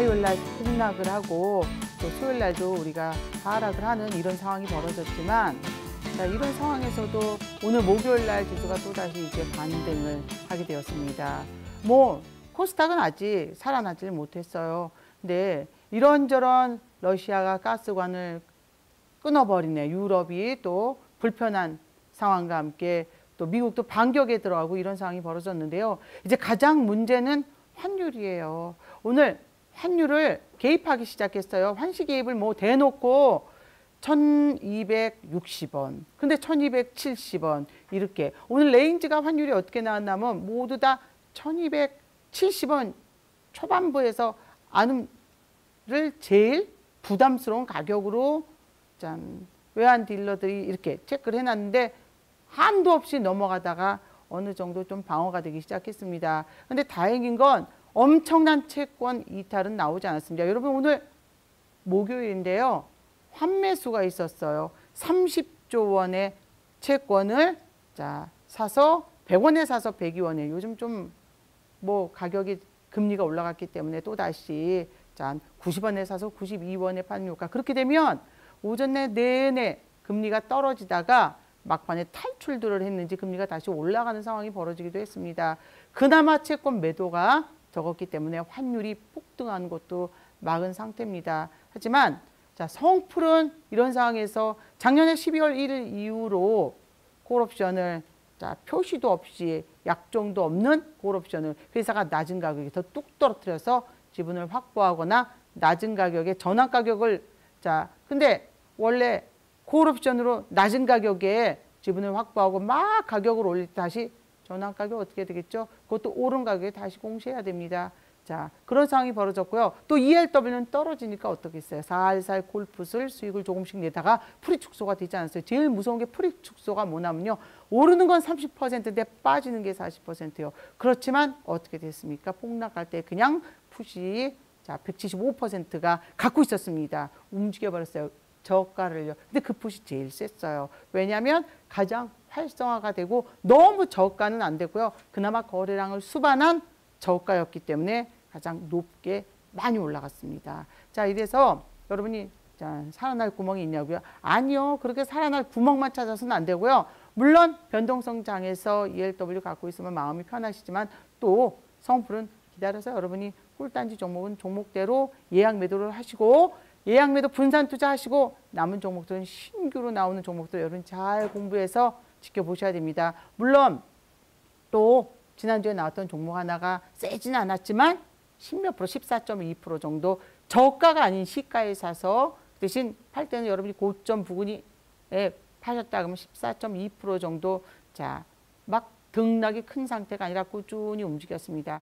화요일 날 폭락을 하고 또 수요일 날도 우리가 하락을 하는 이런 상황이 벌어졌지만 자, 이런 상황에서도 오늘 목요일 날 지수가 또다시 이제 반등을 하게 되었습니다. 뭐 코스닥은 아직 살아나질 못했어요. 근데 이런저런 러시아가 가스관을 끊어버리네. 유럽이 또 불편한 상황과 함께 또 미국도 반격에 들어가고 이런 상황이 벌어졌는데요. 이제 가장 문제는 환율이에요. 오늘 환율을 개입하기 시작했어요. 환시 개입을 뭐 대놓고 1260원. 근데 1270원. 이렇게. 오늘 range가 환율이 어떻게 나왔냐면 모두 다 1270원 초반부에서 안음을 제일 부담스러운 가격으로 짠 외환 딜러들이 이렇게 체크를 해놨는데 한도 없이 넘어가다가 어느 정도 좀 방어가 되기 시작했습니다. 근데 다행인 건 엄청난 채권 이탈은 나오지 않았습니다. 여러분 오늘 목요일인데요. 환매수가 있었어요. 30조 원의 채권을 자 사서 100원에 사서 102원에 요즘 좀 뭐 가격이 금리가 올라갔기 때문에 또 다시 자 90원에 사서 92원에 파는 효과 그렇게 되면 오전 내내 금리가 떨어지다가 막판에 탈출들을 했는지 금리가 다시 올라가는 상황이 벌어지기도 했습니다. 그나마 채권 매도가 적었기 때문에 환율이 폭등하는 것도 막은 상태입니다. 하지만 자 성풀은 이런 상황에서 작년에 12월 1일 이후로 콜옵션을 자 표시도 없이 약정도 없는 콜옵션을 회사가 낮은 가격에 더 뚝 떨어뜨려서 지분을 확보하거나 낮은 가격에 전환 가격을 자 근데 원래 콜옵션으로 낮은 가격에 지분을 확보하고 막 가격을 올릴 때 다시 전환 가격 어떻게 되겠죠? 그것도 오른 가격에 다시 공시해야 됩니다. 자, 그런 상황이 벌어졌고요. 또 ELW는 떨어지니까 어떻겠어요? 살살 골풋을 수익을 조금씩 내다가 풀이 축소가 되지 않았어요. 제일 무서운 게 풀이 축소가 뭐냐면요. 오르는 건 30%인데 빠지는 게 40%예요. 그렇지만 어떻게 됐습니까? 폭락할 때 그냥 풋이 자, 175%가 갖고 있었습니다. 움직여 버렸어요. 저가를요. 근데 그 풋이 제일 셌어요. 왜냐하면 가장 활성화가 되고 너무 저가는 안 되고요. 그나마 거래량을 수반한 저가였기 때문에 가장 높게 많이 올라갔습니다. 자, 이래서 여러분이 자, 살아날 구멍이 있냐고요? 아니요. 그렇게 살아날 구멍만 찾아서는 안 되고요. 물론 변동성 장에서 ELW 갖고 있으면 마음이 편하시지만 또 성풀은 기다려서 여러분이 꿀단지 종목은 종목대로 예약 매도를 하시고 예약 매도 분산 투자하시고 남은 종목들은 신규로 나오는 종목들 여러분 잘 공부해서 지켜보셔야 됩니다. 물론 또 지난주에 나왔던 종목 하나가 세지는 않았지만 10몇 프로, 14.2% 정도 저가가 아닌 시가에 사서 대신 팔 때는 여러분이 고점 부근이 에 파셨다 그러면 14.2% 정도 자 막 등락이 큰 상태가 아니라 꾸준히 움직였습니다.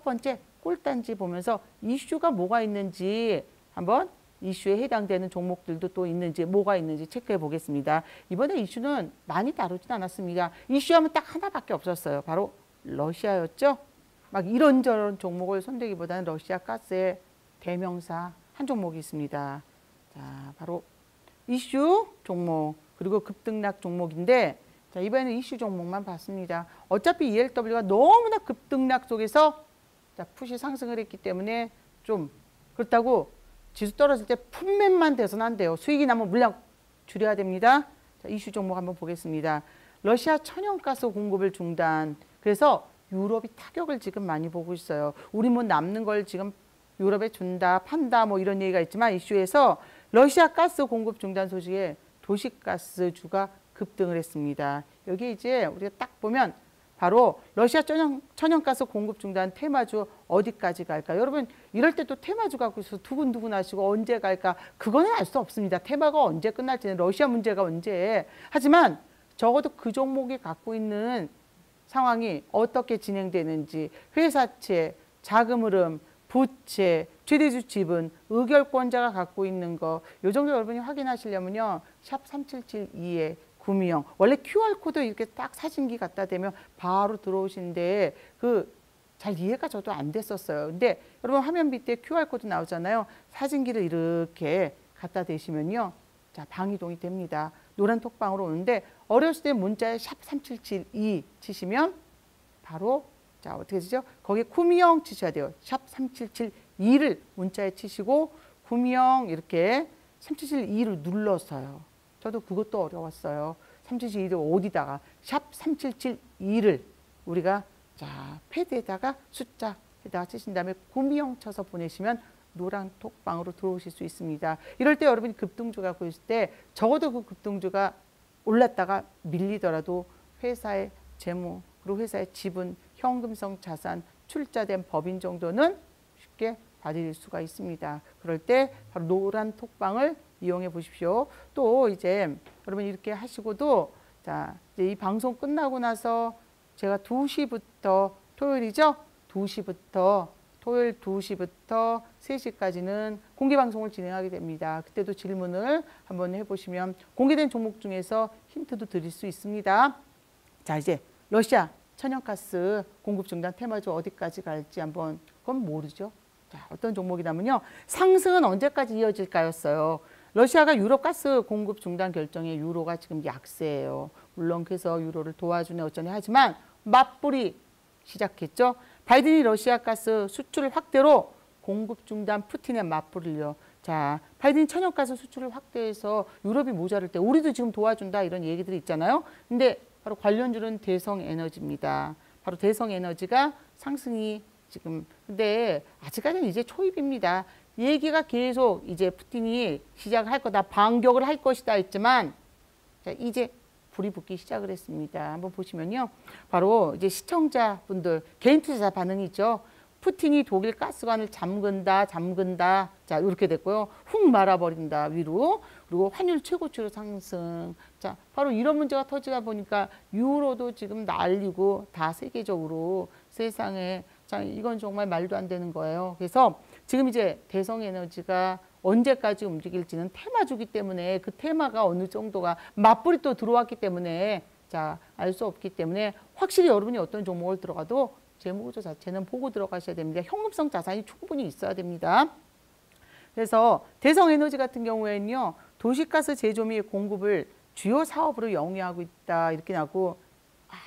첫 번째 꿀단지 보면서 이슈가 뭐가 있는지 한번 이슈에 해당되는 종목들도 또 있는지 뭐가 있는지 체크해 보겠습니다. 이번에 이슈는 많이 다루진 않았습니다. 이슈하면 딱 하나밖에 없었어요. 바로 러시아였죠. 막 이런저런 종목을 손대기보다는 러시아 가스의 대명사 한 종목이 있습니다. 자, 바로 이슈 종목 그리고 급등락 종목인데 자, 이번에는 이슈 종목만 봤습니다. 어차피 ELW가 너무나 급등락 속에서 자, 푸시 상승을 했기 때문에 좀 그렇다고 지수 떨어질 때 품맨만 돼서는 안 돼요. 수익이 나면 물량 줄여야 됩니다. 자, 이슈 종목 한번 보겠습니다. 러시아 천연가스 공급을 중단. 그래서 유럽이 타격을 지금 많이 보고 있어요. 우리 뭐 남는 걸 지금 유럽에 준다, 판다 뭐 이런 얘기가 있지만 이슈에서 러시아 가스 공급 중단 소식에 도시가스주가 급등을 했습니다. 여기 이제 우리가 딱 보면 바로 러시아 천연, 천연가스 공급 중단 테마주 어디까지 갈까? 여러분 이럴 때 또 테마주 갖고 있어서 두근두근 하시고 언제 갈까? 그거는 알 수 없습니다. 테마가 언제 끝날지는 러시아 문제가 언제. 하지만 적어도 그 종목이 갖고 있는 상황이 어떻게 진행되는지 회사채, 자금 흐름, 부채, 최대주 지분, 의결권자가 갖고 있는 거, 요 정도 여러분이 확인하시려면요. 샵 3772에 구미형. 원래 QR코드 이렇게 딱 사진기 갖다 대면 바로 들어오신데 그 잘 이해가 저도 안 됐었어요. 근데 여러분 화면 밑에 QR코드 나오잖아요. 사진기를 이렇게 갖다 대시면요. 자, 방이동이 됩니다. 노란 톡방으로 오는데 어렸을 때 문자에 샵 3772 치시면 바로 자, 어떻게 되죠? 거기에 구미형 치셔야 돼요. 샵 3772를 문자에 치시고 구미형 이렇게 3772를 눌렀어요. 저도 그것도 어려웠어요. 3772를 어디다가 샵 3772를 우리가 자, 패드에다가 숫자에다가 치신 다음에 구미형 쳐서 보내시면 노란 톡방으로 들어오실 수 있습니다. 이럴 때 여러분이 급등주 갖고 있을 때 적어도 그 급등주가 올랐다가 밀리더라도 회사의 재무 그리고 회사의 지분, 현금성 자산, 출자된 법인 정도는 쉽게 받을 수가 있습니다. 그럴 때 바로 노란 톡방을 이용해 보십시오. 또 이제 여러분 이렇게 하시고도 자 이제 이 방송 끝나고 나서 제가 2시부터 토요일이죠? 2시부터 토요일 2시부터 3시까지는 공개 방송을 진행하게 됩니다. 그때도 질문을 한번 해보시면 공개된 종목 중에서 힌트도 드릴 수 있습니다. 자 이제 러시아 천연가스 공급 중단 테마주 어디까지 갈지 한번 그건 모르죠. 자 어떤 종목이냐면요. 상승은 언제까지 이어질까였어요. 러시아가 유럽 가스 공급 중단 결정에 유로가 지금 약세예요. 물론 그래서 유로를 도와주네 어쩌네 하지만 맞불이 시작했죠. 바이든이 러시아 가스 수출 확대로 공급 중단 푸틴의 맞불을요. 자, 바이든이 천연가스 수출을 확대해서 유럽이 모자랄 때 우리도 지금 도와준다 이런 얘기들이 있잖아요. 근데 바로 관련주는 대성에너지입니다. 바로 대성에너지가 상승이 지금 근데 아직까지는 이제 초입입니다. 얘기가 계속 이제 푸틴이 시작할 거다 반격을 할 것이다 했지만 자, 이제 불이 붙기 시작을 했습니다. 한번 보시면요. 바로 이제 시청자분들 개인 투자자 반응이 있죠. 푸틴이 독일 가스관을 잠근다, 잠근다. 자, 이렇게 됐고요. 훅 말아버린다, 위로. 그리고 환율 최고치로 상승. 자, 바로 이런 문제가 터지다 보니까 유로도 지금 날리고 다 세계적으로 세상에 자, 이건 정말 말도 안 되는 거예요. 그래서 지금 이제 대성 에너지가 언제까지 움직일지는 테마주기 때문에 그 테마가 어느 정도가 맞불이 또 들어왔기 때문에 자, 알 수 없기 때문에 확실히 여러분이 어떤 종목을 들어가도 재무구조 자체는 보고 들어가셔야 됩니다. 현금성 자산이 충분히 있어야 됩니다. 그래서 대성에너지 같은 경우에는요. 도시가스 제조 및 공급을 주요 사업으로 영위하고 있다. 이렇게 나고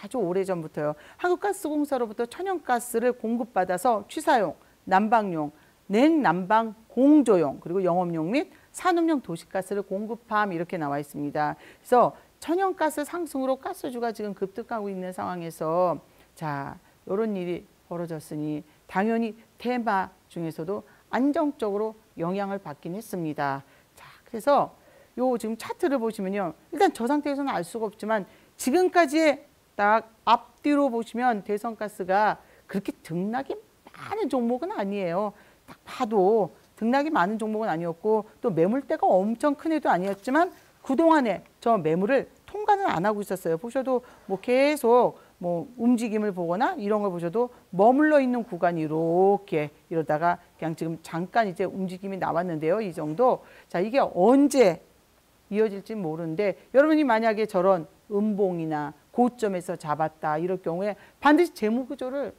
아주 오래전부터요. 한국가스공사로부터 천연가스를 공급받아서 취사용, 난방용, 냉난방 공조용 그리고 영업용 및 산업용 도시가스를 공급함 이렇게 나와 있습니다. 그래서 천연가스 상승으로 가스주가 지금 급등하고 있는 상황에서 자 이런 일이 벌어졌으니 당연히 테마 중에서도 안정적으로 영향을 받긴 했습니다. 자 그래서 요 지금 차트를 보시면요. 일단 저 상태에서는 알 수가 없지만 지금까지의 딱 앞뒤로 보시면 대선가스가 그렇게 등락이 많은 종목은 아니에요. 딱 봐도 등락이 많은 종목은 아니었고 또 매물대가 엄청 큰 애도 아니었지만 그동안에 저 매물을 통과는 안 하고 있었어요. 보셔도 뭐 계속 뭐 움직임을 보거나 이런 걸 보셔도 머물러 있는 구간이 이렇게 이러다가 그냥 지금 잠깐 이제 움직임이 나왔는데요. 이 정도. 자, 이게 언제 이어질지 모르는데 여러분이 만약에 저런 음봉이나 고점에서 잡았다 이럴 경우에 반드시 재무 구조를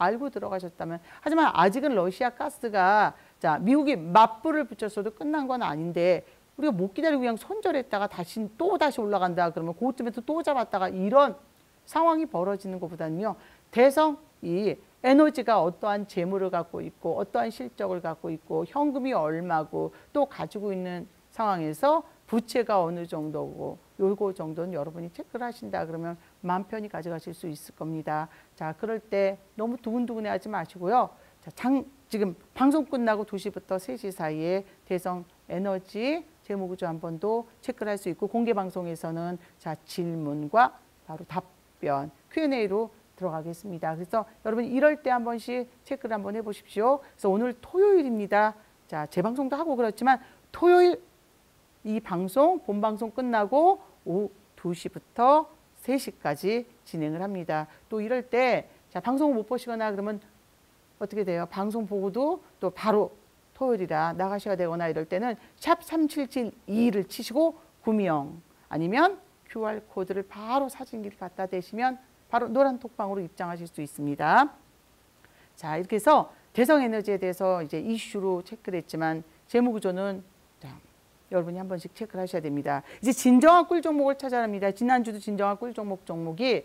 알고 들어가셨다면 하지만 아직은 러시아 가스가 자 미국이 맞불을 붙였어도 끝난 건 아닌데 우리가 못 기다리고 그냥 손절했다가 다시 또 다시 올라간다 그러면 고점에서 또 잡았다가 이런 상황이 벌어지는 것보다는요 대성 이 에너지가 어떠한 재물을 갖고 있고 어떠한 실적을 갖고 있고 현금이 얼마고 또 가지고 있는 상황에서 부채가 어느 정도고 요거 정도는 여러분이 체크를 하신다 그러면 마음 편히 가져가실 수 있을 겁니다. 자, 그럴 때 너무 두근두근해 하지 마시고요. 자, 장, 지금 방송 끝나고 2시부터 3시 사이에 대성 에너지 재무구조 한 번 더 체크를 할 수 있고 공개 방송에서는 자, 질문과 바로 답변 Q&A로 들어가겠습니다. 그래서 여러분 이럴 때 한 번씩 체크를 한번 해보십시오. 그래서 오늘 토요일입니다. 자, 재방송도 하고 그렇지만 토요일 이 방송, 본 방송 끝나고 오후 2시부터 3시까지 진행을 합니다. 또 이럴 때, 자, 방송을 못 보시거나 그러면 어떻게 돼요? 방송 보고도 또 바로 토요일이라 나가셔야 되거나 이럴 때는 샵 3772를 치시고 구미형 아니면 QR코드를 바로 사진기를 갖다 대시면 바로 노란 톡방으로 입장하실 수 있습니다. 자, 이렇게 해서 대성에너지에 대해서 이제 이슈로 체크를 했지만 재무구조는 자, 여러분이 한 번씩 체크를 하셔야 됩니다. 이제 진정한 꿀 종목을 찾아야 합니다. 지난주도 진정한 꿀 종목 종목이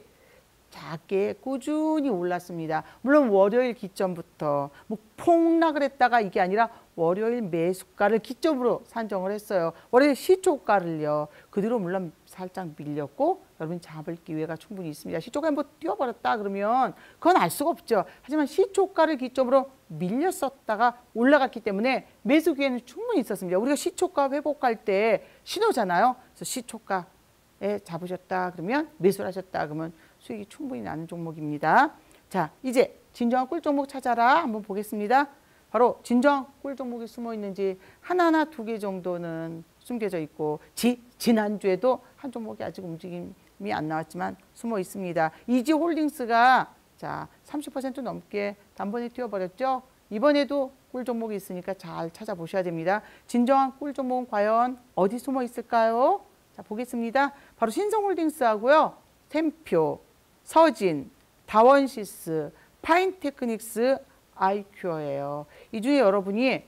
작게 꾸준히 올랐습니다. 물론 월요일 기점부터 뭐 폭락을 했다가 이게 아니라 월요일 매수가를 기점으로 산정을 했어요. 월요일 시초가를요. 그 뒤로 물론 살짝 밀렸고 여러분 잡을 기회가 충분히 있습니다. 시초가 한번 뛰어버렸다 그러면 그건 알 수가 없죠. 하지만 시초가를 기점으로 밀렸었다가 올라갔기 때문에 매수 기회는 충분히 있었습니다. 우리가 시초가 회복할 때 신호잖아요. 그래서 시초가에 잡으셨다 그러면 매수를 하셨다 그러면 수익이 충분히 나는 종목입니다. 자, 이제 진정한 꿀 종목 찾아라 한번 보겠습니다. 바로 진정 꿀 종목이 숨어 있는지 하나나 두 개 정도는 숨겨져 있고 지, 지난주에도 한 종목이 아직 움직임이 안 나왔지만 숨어 있습니다. 이지 홀딩스가 자, 30% 넘게 단번에 뛰어버렸죠. 이번에도 꿀 종목이 있으니까 잘 찾아보셔야 됩니다. 진정한 꿀 종목은 과연 어디 숨어 있을까요? 자, 보겠습니다. 바로 신성홀딩스하고요. 템표, 서진, 다원시스, 파인테크닉스, 아이큐어예요. 이 중에 여러분이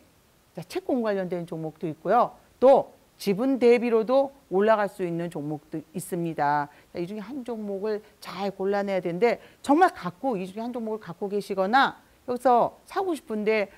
채권 관련된 종목도 있고요. 또 지분 대비로도 올라갈 수 있는 종목도 있습니다. 이 중에 한 종목을 잘 골라내야 되는데 정말 갖고 이 중에 한 종목을 갖고 계시거나 여기서 사고 싶은데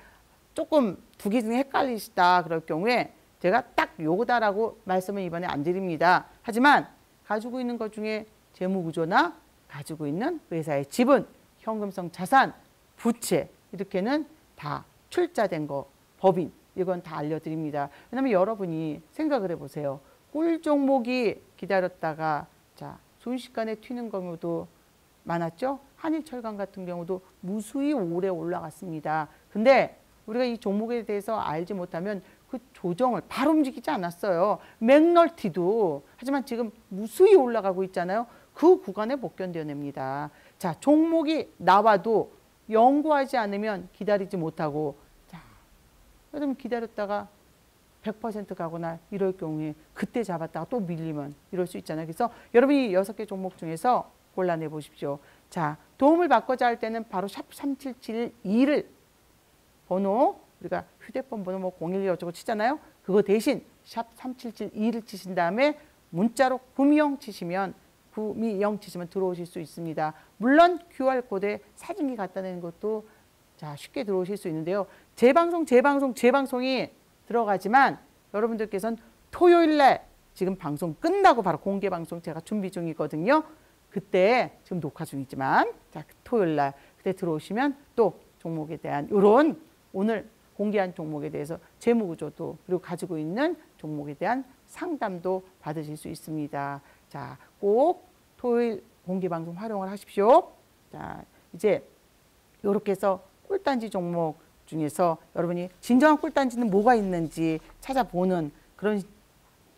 조금 두 개 중에 헷갈리시다 그럴 경우에 제가 딱 요거다라고 말씀을 이번에 안 드립니다. 하지만 가지고 있는 것 중에 재무구조나 가지고 있는 회사의 지분, 현금성 자산, 부채 이렇게는 다 출자된 거, 법인 이건 다 알려드립니다. 왜냐하면 여러분이 생각을 해보세요. 꿀 종목이 기다렸다가 자 순식간에 튀는 경우도 많았죠. 한일철강 같은 경우도 무수히 오래 올라갔습니다. 근데 우리가 이 종목에 대해서 알지 못하면 그 조정을 바로 움직이지 않았어요. 맥널티도 하지만 지금 무수히 올라가고 있잖아요. 그 구간에 못 견뎌냅니다. 자 종목이 나와도 연구하지 않으면 기다리지 못하고 자, 그러면 기다렸다가 100% 가거나 이럴 경우에 그때 잡았다가 또 밀리면 이럴 수 있잖아요. 그래서 여러분이 여섯 개 종목 중에서 골라내 보십시오. 자, 도움을 받고자 할 때는 바로 샵 3772를 번호 우리가 휴대폰 번호 뭐 012 어쩌고 치잖아요. 그거 대신 샵 3772를 치신 다음에 문자로 구미영 치시면 구미 영 치시면 들어오실 수 있습니다. 물론 QR코드에 사진기 갖다 내는 것도 자 쉽게 들어오실 수 있는데요. 재방송, 재방송, 재방송이 들어가지만 여러분들께서는 토요일 날 지금 방송 끝나고 바로 공개 방송 제가 준비 중이거든요. 그때 지금 녹화 중이지만 자 토요일 날 그때 들어오시면 또 종목에 대한 이런 오늘 공개한 종목에 대해서 재무구조도 그리고 가지고 있는 종목에 대한 상담도 받으실 수 있습니다. 자, 꼭 토요일 공개 방송 활용을 하십시오. 자, 이제 이렇게 해서 꿀단지 종목 중에서 여러분이 진정한 꿀단지는 뭐가 있는지 찾아보는 그런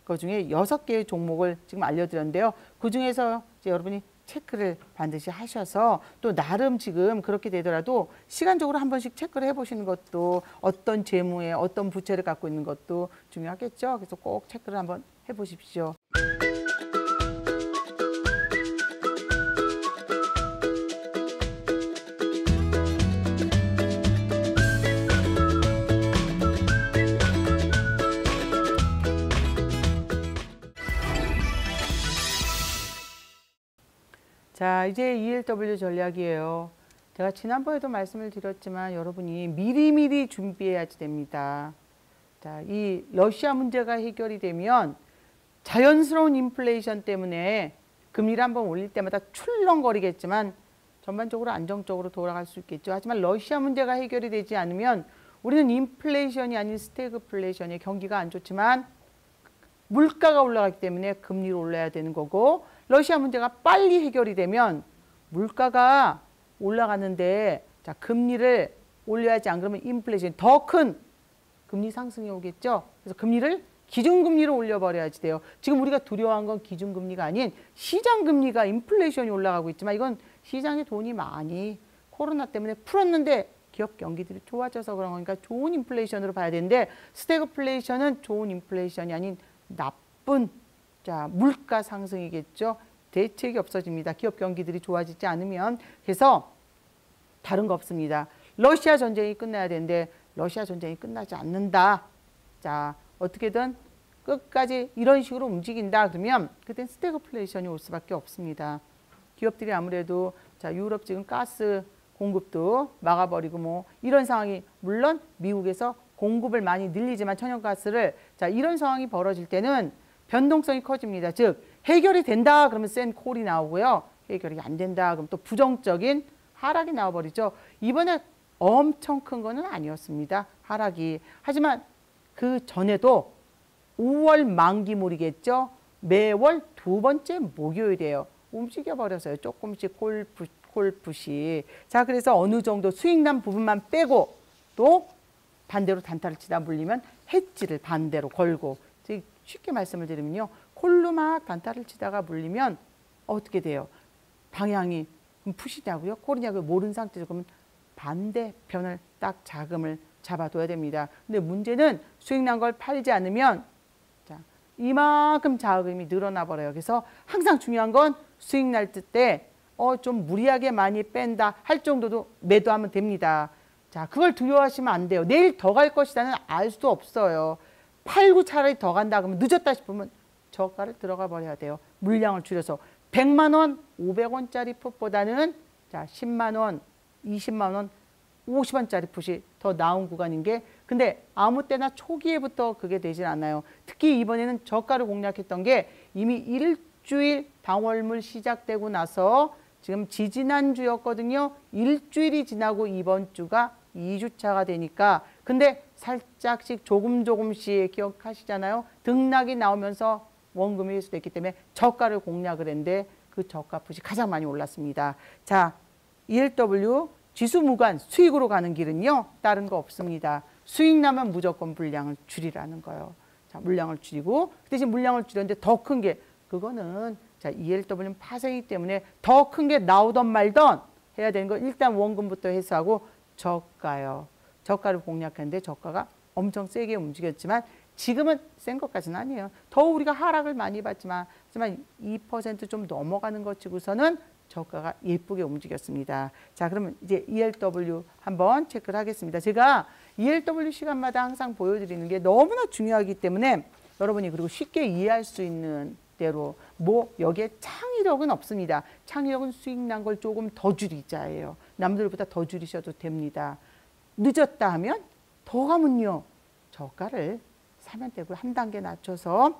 것 중에 여섯 개의 종목을 지금 알려드렸는데요. 그 중에서 이제 여러분이 체크를 반드시 하셔서 또 나름 지금 그렇게 되더라도 시간적으로 한 번씩 체크를 해보시는 것도 어떤 재무에 어떤 부채를 갖고 있는 것도 중요하겠죠. 그래서 꼭 체크를 한번 해보십시오. 자, 이제 ELW 전략이에요. 제가 지난번에도 말씀을 드렸지만 여러분이 미리미리 준비해야지 됩니다. 자, 이 러시아 문제가 해결이 되면 자연스러운 인플레이션 때문에 금리를 한번 올릴 때마다 출렁거리겠지만 전반적으로 안정적으로 돌아갈 수 있겠죠. 하지만 러시아 문제가 해결이 되지 않으면 우리는 인플레이션이 아닌 스태그플레이션이 경기가 안 좋지만 물가가 올라가기 때문에 금리를 올려야 되는 거고 러시아 문제가 빨리 해결이 되면 물가가 올라가는데 자 금리를 올려야지 안 그러면 인플레이션이 더큰 금리 상승이 오겠죠. 그래서 금리를 기준금리로 올려버려야지 돼요. 지금 우리가 두려워한 건 기준금리가 아닌 시장금리가 인플레이션이 올라가고 있지만 이건 시장에 돈이 많이 코로나 때문에 풀었는데 기업 경기들이 좋아져서 그런 거니까 좋은 인플레이션으로 봐야 되는데 스태그플레이션은 좋은 인플레이션이 아닌 나쁜 자, 물가 상승이겠죠. 대책이 없어집니다. 기업 경기들이 좋아지지 않으면. 그래서 다른 거 없습니다. 러시아 전쟁이 끝나야 되는데 러시아 전쟁이 끝나지 않는다. 자, 어떻게든 끝까지 이런 식으로 움직인다 그러면 그땐 스태그플레이션이 올 수밖에 없습니다. 기업들이 아무래도 자 유럽 지금 가스 공급도 막아버리고 뭐 이런 상황이 물론 미국에서 공급을 많이 늘리지만 천연가스를 자 이런 상황이 벌어질 때는 변동성이 커집니다. 즉 해결이 된다 그러면 센 콜이 나오고요. 해결이 안 된다 그럼 또 부정적인 하락이 나와버리죠. 이번에 엄청 큰 거는 아니었습니다. 하락이. 하지만 그 전에도 5월 만기물이겠죠. 매월 두 번째 목요일이에요. 움직여 버려서요. 조금씩 골프 골프시. 자, 그래서 어느 정도 수익 난 부분만 빼고 또 반대로 단타를 치다 물리면 해지를 반대로 걸고 쉽게 말씀을 드리면요. 콜로 막 단타를 치다가 물리면 어떻게 돼요? 방향이 푸시냐고요? 콜이냐고요? 모르는 상태에서 그러면 반대편을 딱 자금을 잡아둬야 됩니다. 근데 문제는 수익 난 걸 팔지 않으면 자, 이만큼 자금이 늘어나 버려요. 그래서 항상 중요한 건 수익 날 때 어, 좀 무리하게 많이 뺀다 할 정도도 매도하면 됩니다. 자, 그걸 두려워하시면 안 돼요. 내일 더 갈 것이라는 알 수도 없어요. 팔고 차라리 더 간다 그러면 늦었다 싶으면 저가를 들어가 버려야 돼요. 물량을 줄여서 100만 원, 500원짜리 풋보다는 자, 10만 원, 20만 원, 50원짜리 풋이 더 나은 구간인 게 근데 아무 때나 초기에부터 그게 되진 않아요. 특히 이번에는 저가를 공략했던 게 이미 일주일 방월물 시작되고 나서 지금 지지난주였거든요. 일주일이 지나고 이번 주가 2주차가 되니까 근데 살짝씩 조금 조금씩 기억하시잖아요. 등락이 나오면서 원금이 회수됐기 때문에 저가를 공략을 했는데 그 저가 풋이 가장 많이 올랐습니다. 자, ELW 지수 무관 수익으로 가는 길은요. 다른 거 없습니다. 수익 나면 무조건 물량을 줄이라는 거예요. 자, 물량을 줄이고 그 대신 물량을 줄였는데 더 큰 게 그거는 자, ELW는 파생이기 때문에 더 큰 게 나오던 말던 해야 되는 거 일단 원금부터 해소하고 저가요. 저가를 공략했는데 저가가 엄청 세게 움직였지만 지금은 센 것까지는 아니에요. 더 우리가 하락을 많이 받지만 하지만 2%좀 넘어가는 것 치고서는 저가가 예쁘게 움직였습니다. 자, 그러면 이제 ELW 한번 체크를 하겠습니다. 제가 ELW 시간마다 항상 보여드리는 게 너무나 중요하기 때문에 여러분이 그리고 쉽게 이해할 수 있는 대로 뭐 여기에 창의력은 없습니다. 창의력은 수익 난 걸 조금 더 줄이자예요. 남들보다 더 줄이셔도 됩니다. 늦었다 하면 더 가면요. 저가를 사면 되고 한 단계 낮춰서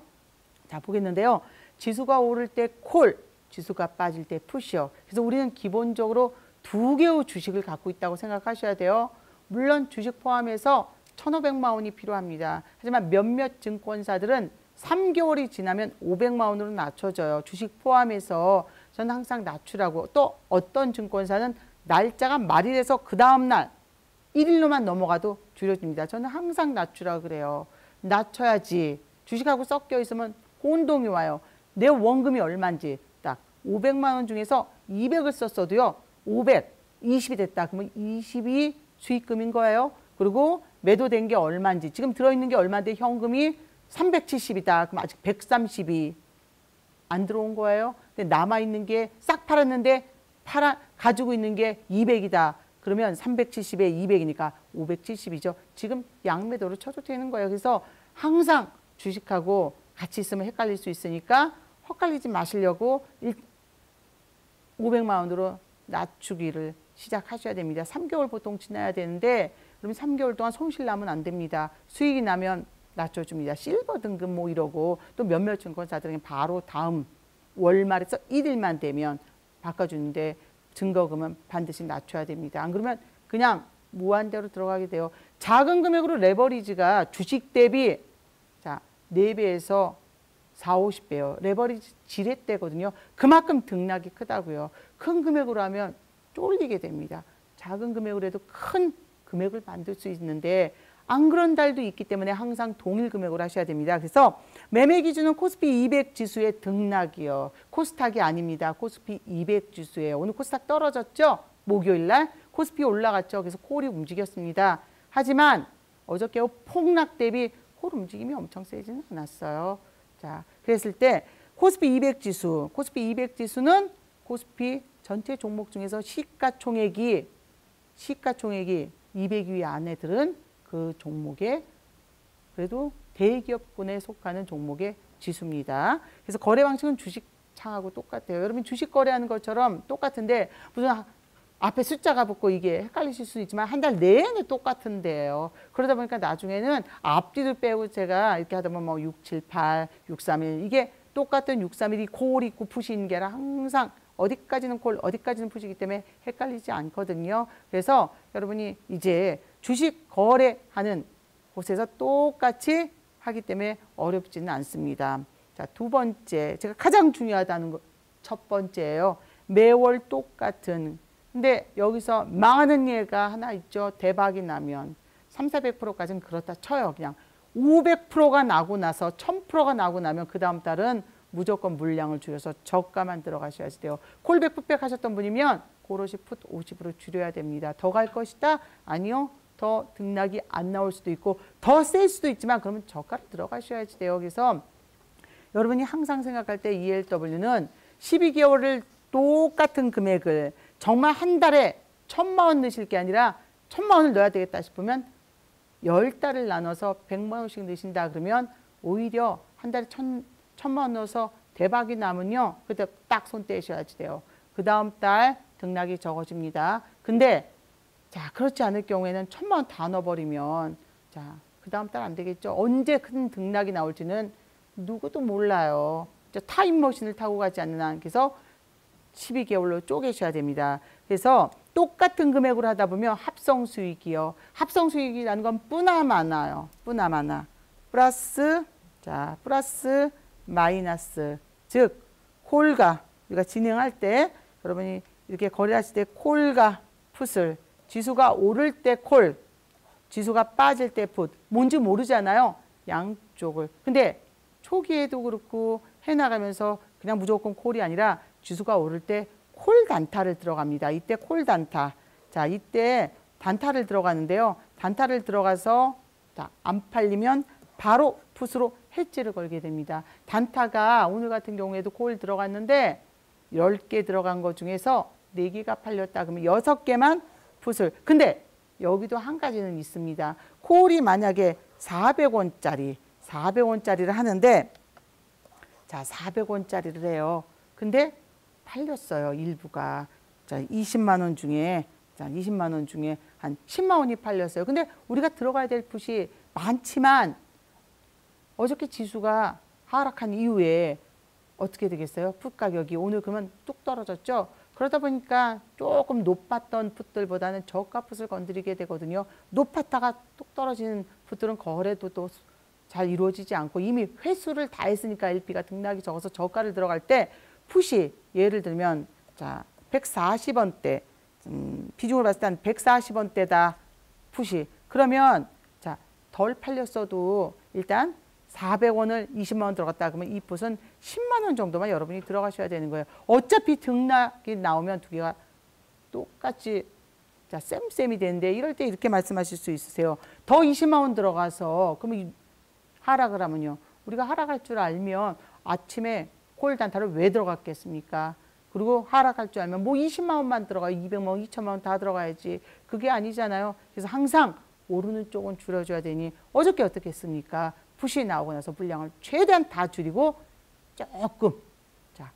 자 보겠는데요. 지수가 오를 때 콜, 지수가 빠질 때 푸시요. 그래서 우리는 기본적으로 두 개의 주식을 갖고 있다고 생각하셔야 돼요. 물론 주식 포함해서 1,500만 원이 필요합니다. 하지만 몇몇 증권사들은 3개월이 지나면 500만 원으로 낮춰져요. 주식 포함해서 저는 항상 낮추라고. 또 어떤 증권사는 날짜가 말일해서 그 다음날 1일로만 넘어가도 줄여줍니다. 저는 항상 낮추라 그래요. 낮춰야지. 주식하고 섞여 있으면 혼동이 와요. 내 원금이 얼마인지 500만 원 중에서 200을 썼어도요. 500, 20이 됐다. 그러면 20이 수익금인 거예요. 그리고 매도된 게 얼마인지 지금 들어있는 게 얼마인데 현금이 370이다. 그럼 아직 130이 안 들어온 거예요. 근데 남아있는 게 싹 팔았는데 팔아, 가지고 있는 게 200이다. 그러면 370에 200이니까 570이죠. 지금 양매도로 쳐도 되는 거예요. 그래서 항상 주식하고 같이 있으면 헷갈릴 수 있으니까 헛갈리지 마시려고 500만 원으로 낮추기를 시작하셔야 됩니다. 3개월 보통 지나야 되는데 그러면 3개월 동안 손실 나면 안 됩니다. 수익이 나면 낮춰줍니다. 실버 등급 뭐 이러고 또 몇몇 증권사들은 바로 다음 월말에서 1일만 되면 바꿔주는데 증거금은 반드시 낮춰야 됩니다. 안 그러면 그냥 무한대로 들어가게 돼요. 작은 금액으로 레버리지가 주식 대비 자 4배에서 4, 50배요. 레버리지 지렛대거든요. 그만큼 등락이 크다고요. 큰 금액으로 하면 쫄리게 됩니다. 작은 금액으로 해도 큰 금액을 만들 수 있는데 안 그런 달도 있기 때문에 항상 동일 금액으로 하셔야 됩니다. 그래서 매매 기준은 코스피 200 지수의 등락이요. 코스닥이 아닙니다. 코스피 200 지수예요. 오늘 코스닥 떨어졌죠? 목요일 날 코스피 올라갔죠. 그래서 콜이 움직였습니다. 하지만 어저께 폭락 대비 콜 움직임이 엄청 세지는 않았어요. 자, 그랬을 때 코스피 200 지수, 코스피 200 지수는 코스피 전체 종목 중에서 시가총액이 시가총액이 200위 안에 들은 그 종목에 그래도 대기업군에 속하는 종목의 지수입니다. 그래서 거래 방식은 주식 창하고 똑같아요. 여러분 주식 거래하는 것처럼 똑같은데 무슨 앞에 숫자가 붙고 이게 헷갈리실 수 있지만 한 달 내내 똑같은데요. 그러다 보니까 나중에는 앞뒤를 빼고 제가 이렇게 하다 보면 뭐 6, 7, 8, 6, 3, 1 이게 똑같은 6, 3, 1이 콜 있고 푸시인 게 아니라 항상 어디까지는 콜, 어디까지는 푸시기 때문에 헷갈리지 않거든요. 그래서 여러분이 이제 주식 거래하는 곳에서 똑같이 하기 때문에 어렵지는 않습니다. 자, 두 번째, 제가 가장 중요하다는 거, 첫 번째예요. 매월 똑같은. 근데 여기서 망하는 예가 하나 있죠. 대박이 나면. 3, 400%까지는 그렇다 쳐요. 그냥 500%가 나고 나서 1000%가 나고 나면 그 다음 달은 무조건 물량을 줄여서 저가만 들어가셔야 돼요. 콜백 풋백 하셨던 분이면 고로시 풋 50으로 줄여야 됩니다. 더 갈 것이다? 아니요. 더 등락이 안 나올 수도 있고 더 셀 수도 있지만 그러면 저가를 들어가셔야지 돼요. 그래서 여러분이 항상 생각할 때 ELW는 12개월을 똑같은 금액을 정말 한 달에 천만 원 넣으실 게 아니라 천만 원을 넣어야 되겠다 싶으면 열 달을 나눠서 백만 원씩 넣으신다 그러면 오히려 한 달에 천, 천만 원 넣어서 대박이 나면요. 그때 딱 손 떼셔야지 돼요. 그 다음 달 등락이 적어집니다. 근데 자 그렇지 않을 경우에는 천만 원 다 넣어버리면 자 그 다음 달 안 되겠죠. 언제 큰 등락이 나올지는 누구도 몰라요. 타임머신을 타고 가지 않는 한 그래서 12개월로 쪼개셔야 됩니다. 그래서 똑같은 금액으로 하다 보면 합성 수익이요. 합성 수익이라는 건 뿌나마나요. 뿌나마나. 플러스 자 플러스 마이너스 즉 콜과 우리가 진행할 때 여러분이 이렇게 거래하실 때 콜과 풋을 지수가 오를 때 콜, 지수가 빠질 때 풋. 뭔지 모르잖아요. 양쪽을. 근데 초기에도 그렇고 해나가면서 그냥 무조건 콜이 아니라 지수가 오를 때 콜 단타를 들어갑니다. 이때 콜 단타. 자, 이때 단타를 들어가는데요. 단타를 들어가서 자, 안 팔리면 바로 풋으로 해지를 걸게 됩니다. 단타가 오늘 같은 경우에도 콜 들어갔는데 10개 들어간 것 중에서 4개가 팔렸다 그러면 6개만 풋을. 근데 여기도 한 가지는 있습니다. 콜이 만약에 400원짜리, 400원짜리를 하는데 자, 400원짜리를 해요. 근데 팔렸어요. 일부가. 자, 20만 원 중에 자, 20만 원 중에 한 10만 원이 팔렸어요. 근데 우리가 들어가야 될 풋이 많지만 어저께 지수가 하락한 이후에 어떻게 되겠어요? 풋 가격이 오늘 그러면 뚝 떨어졌죠. 그러다 보니까 조금 높았던 풋들보다는 저가 풋을 건드리게 되거든요. 높았다가 뚝 떨어지는 풋들은 거래도 또 잘 이루어지지 않고 이미 회수를 다 했으니까 LP가 등락이 적어서 저가를 들어갈 때 풋이 예를 들면 자 140원대 음, 비중을 봤을 때 한 140원대다 풋이 그러면 자 덜 팔렸어도 일단 400원을 20만 원 들어갔다 그러면 이 풋은 10만 원 정도만 여러분이 들어가셔야 되는 거예요. 어차피 등락이 나오면 두 개가 똑같이 자 쌤쌤이 되는데 이럴 때 이렇게 말씀하실 수 있으세요. 더 20만 원 들어가서 그러면 하락을 하면요. 우리가 하락할 줄 알면 아침에 콜 단타를 왜 들어갔겠습니까? 그리고 하락할 줄 알면 뭐 20만 원만 들어가요. 200만 원, 2천만 원 다 들어가야지. 그게 아니잖아요. 그래서 항상 오르는 쪽은 줄여줘야 되니 어저께 어떻게 했습니까? 푸시 나오고 나서 분량을 최대한 다 줄이고 조금 자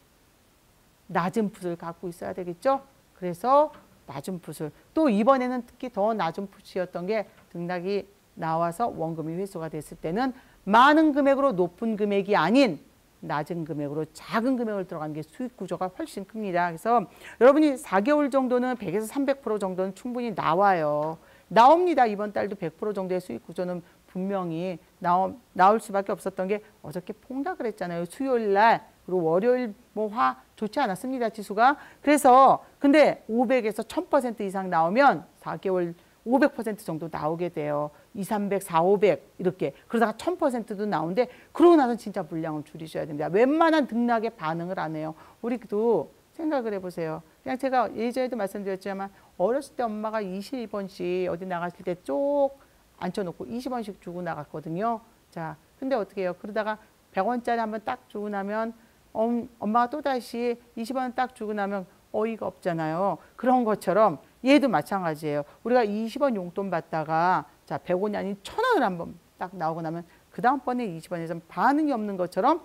낮은 풋을 갖고 있어야 되겠죠. 그래서 낮은 풋을 또 이번에는 특히 더 낮은 풋이었던 게 등락이 나와서 원금이 회수가 됐을 때는 많은 금액으로 높은 금액이 아닌 낮은 금액으로 작은 금액을 들어가는 게 수익 구조가 훨씬 큽니다. 그래서 여러분이 4개월 정도는 100에서 300% 정도는 충분히 나와요. 나옵니다. 이번 달도 100% 정도의 수익 구조는 분명히 나오, 나올 수밖에 없었던 게 어저께 폭락을 했잖아요. 수요일 날 그리고 월요일 뭐 화 좋지 않았습니다. 지수가. 그래서 근데 500에서 1000% 이상 나오면 4개월 500% 정도 나오게 돼요. 2, 300, 4, 500 이렇게 그러다가 1000%도 나오는데 그러고 나서 진짜 물량을 줄이셔야 됩니다. 웬만한 등락에 반응을 안 해요. 우리도 생각을 해보세요. 그냥 제가 예전에도 말씀드렸지만 어렸을 때 엄마가 20원씩 어디 나갔을 때쭉 앉혀놓고 20원씩 주고 나갔거든요. 자, 근데 어떻게 해요? 그러다가 100원짜리 한번 딱 주고 나면 엄마가 또다시 20원 딱 주고 나면 어이가 없잖아요. 그런 것처럼 얘도 마찬가지예요. 우리가 20원 용돈 받다가 자 100원이 아닌 1000원을 한번 딱 나오고 나면 그 다음번에 20원에서 반응이 없는 것처럼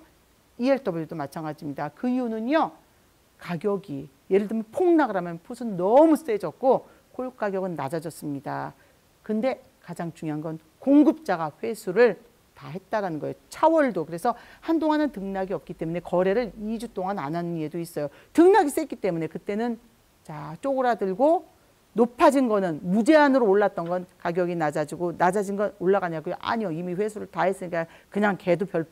ELW도 마찬가지입니다. 그 이유는요. 가격이 예를 들면 폭락을 하면 풋은 너무 세졌고 콜 가격은 낮아졌습니다. 근데 가장 중요한 건 공급자가 회수를 다 했다라는 거예요. 차월도 그래서 한동안은 등락이 없기 때문에 거래를 2주 동안 안 하는 예도 있어요. 등락이 셌기 때문에 그때는 자 쪼그라들고 높아진 거는 무제한으로 올랐던 건 가격이 낮아지고 낮아진 건 올라가냐고요? 아니요. 이미 회수를 다 했으니까 그냥 걔도 별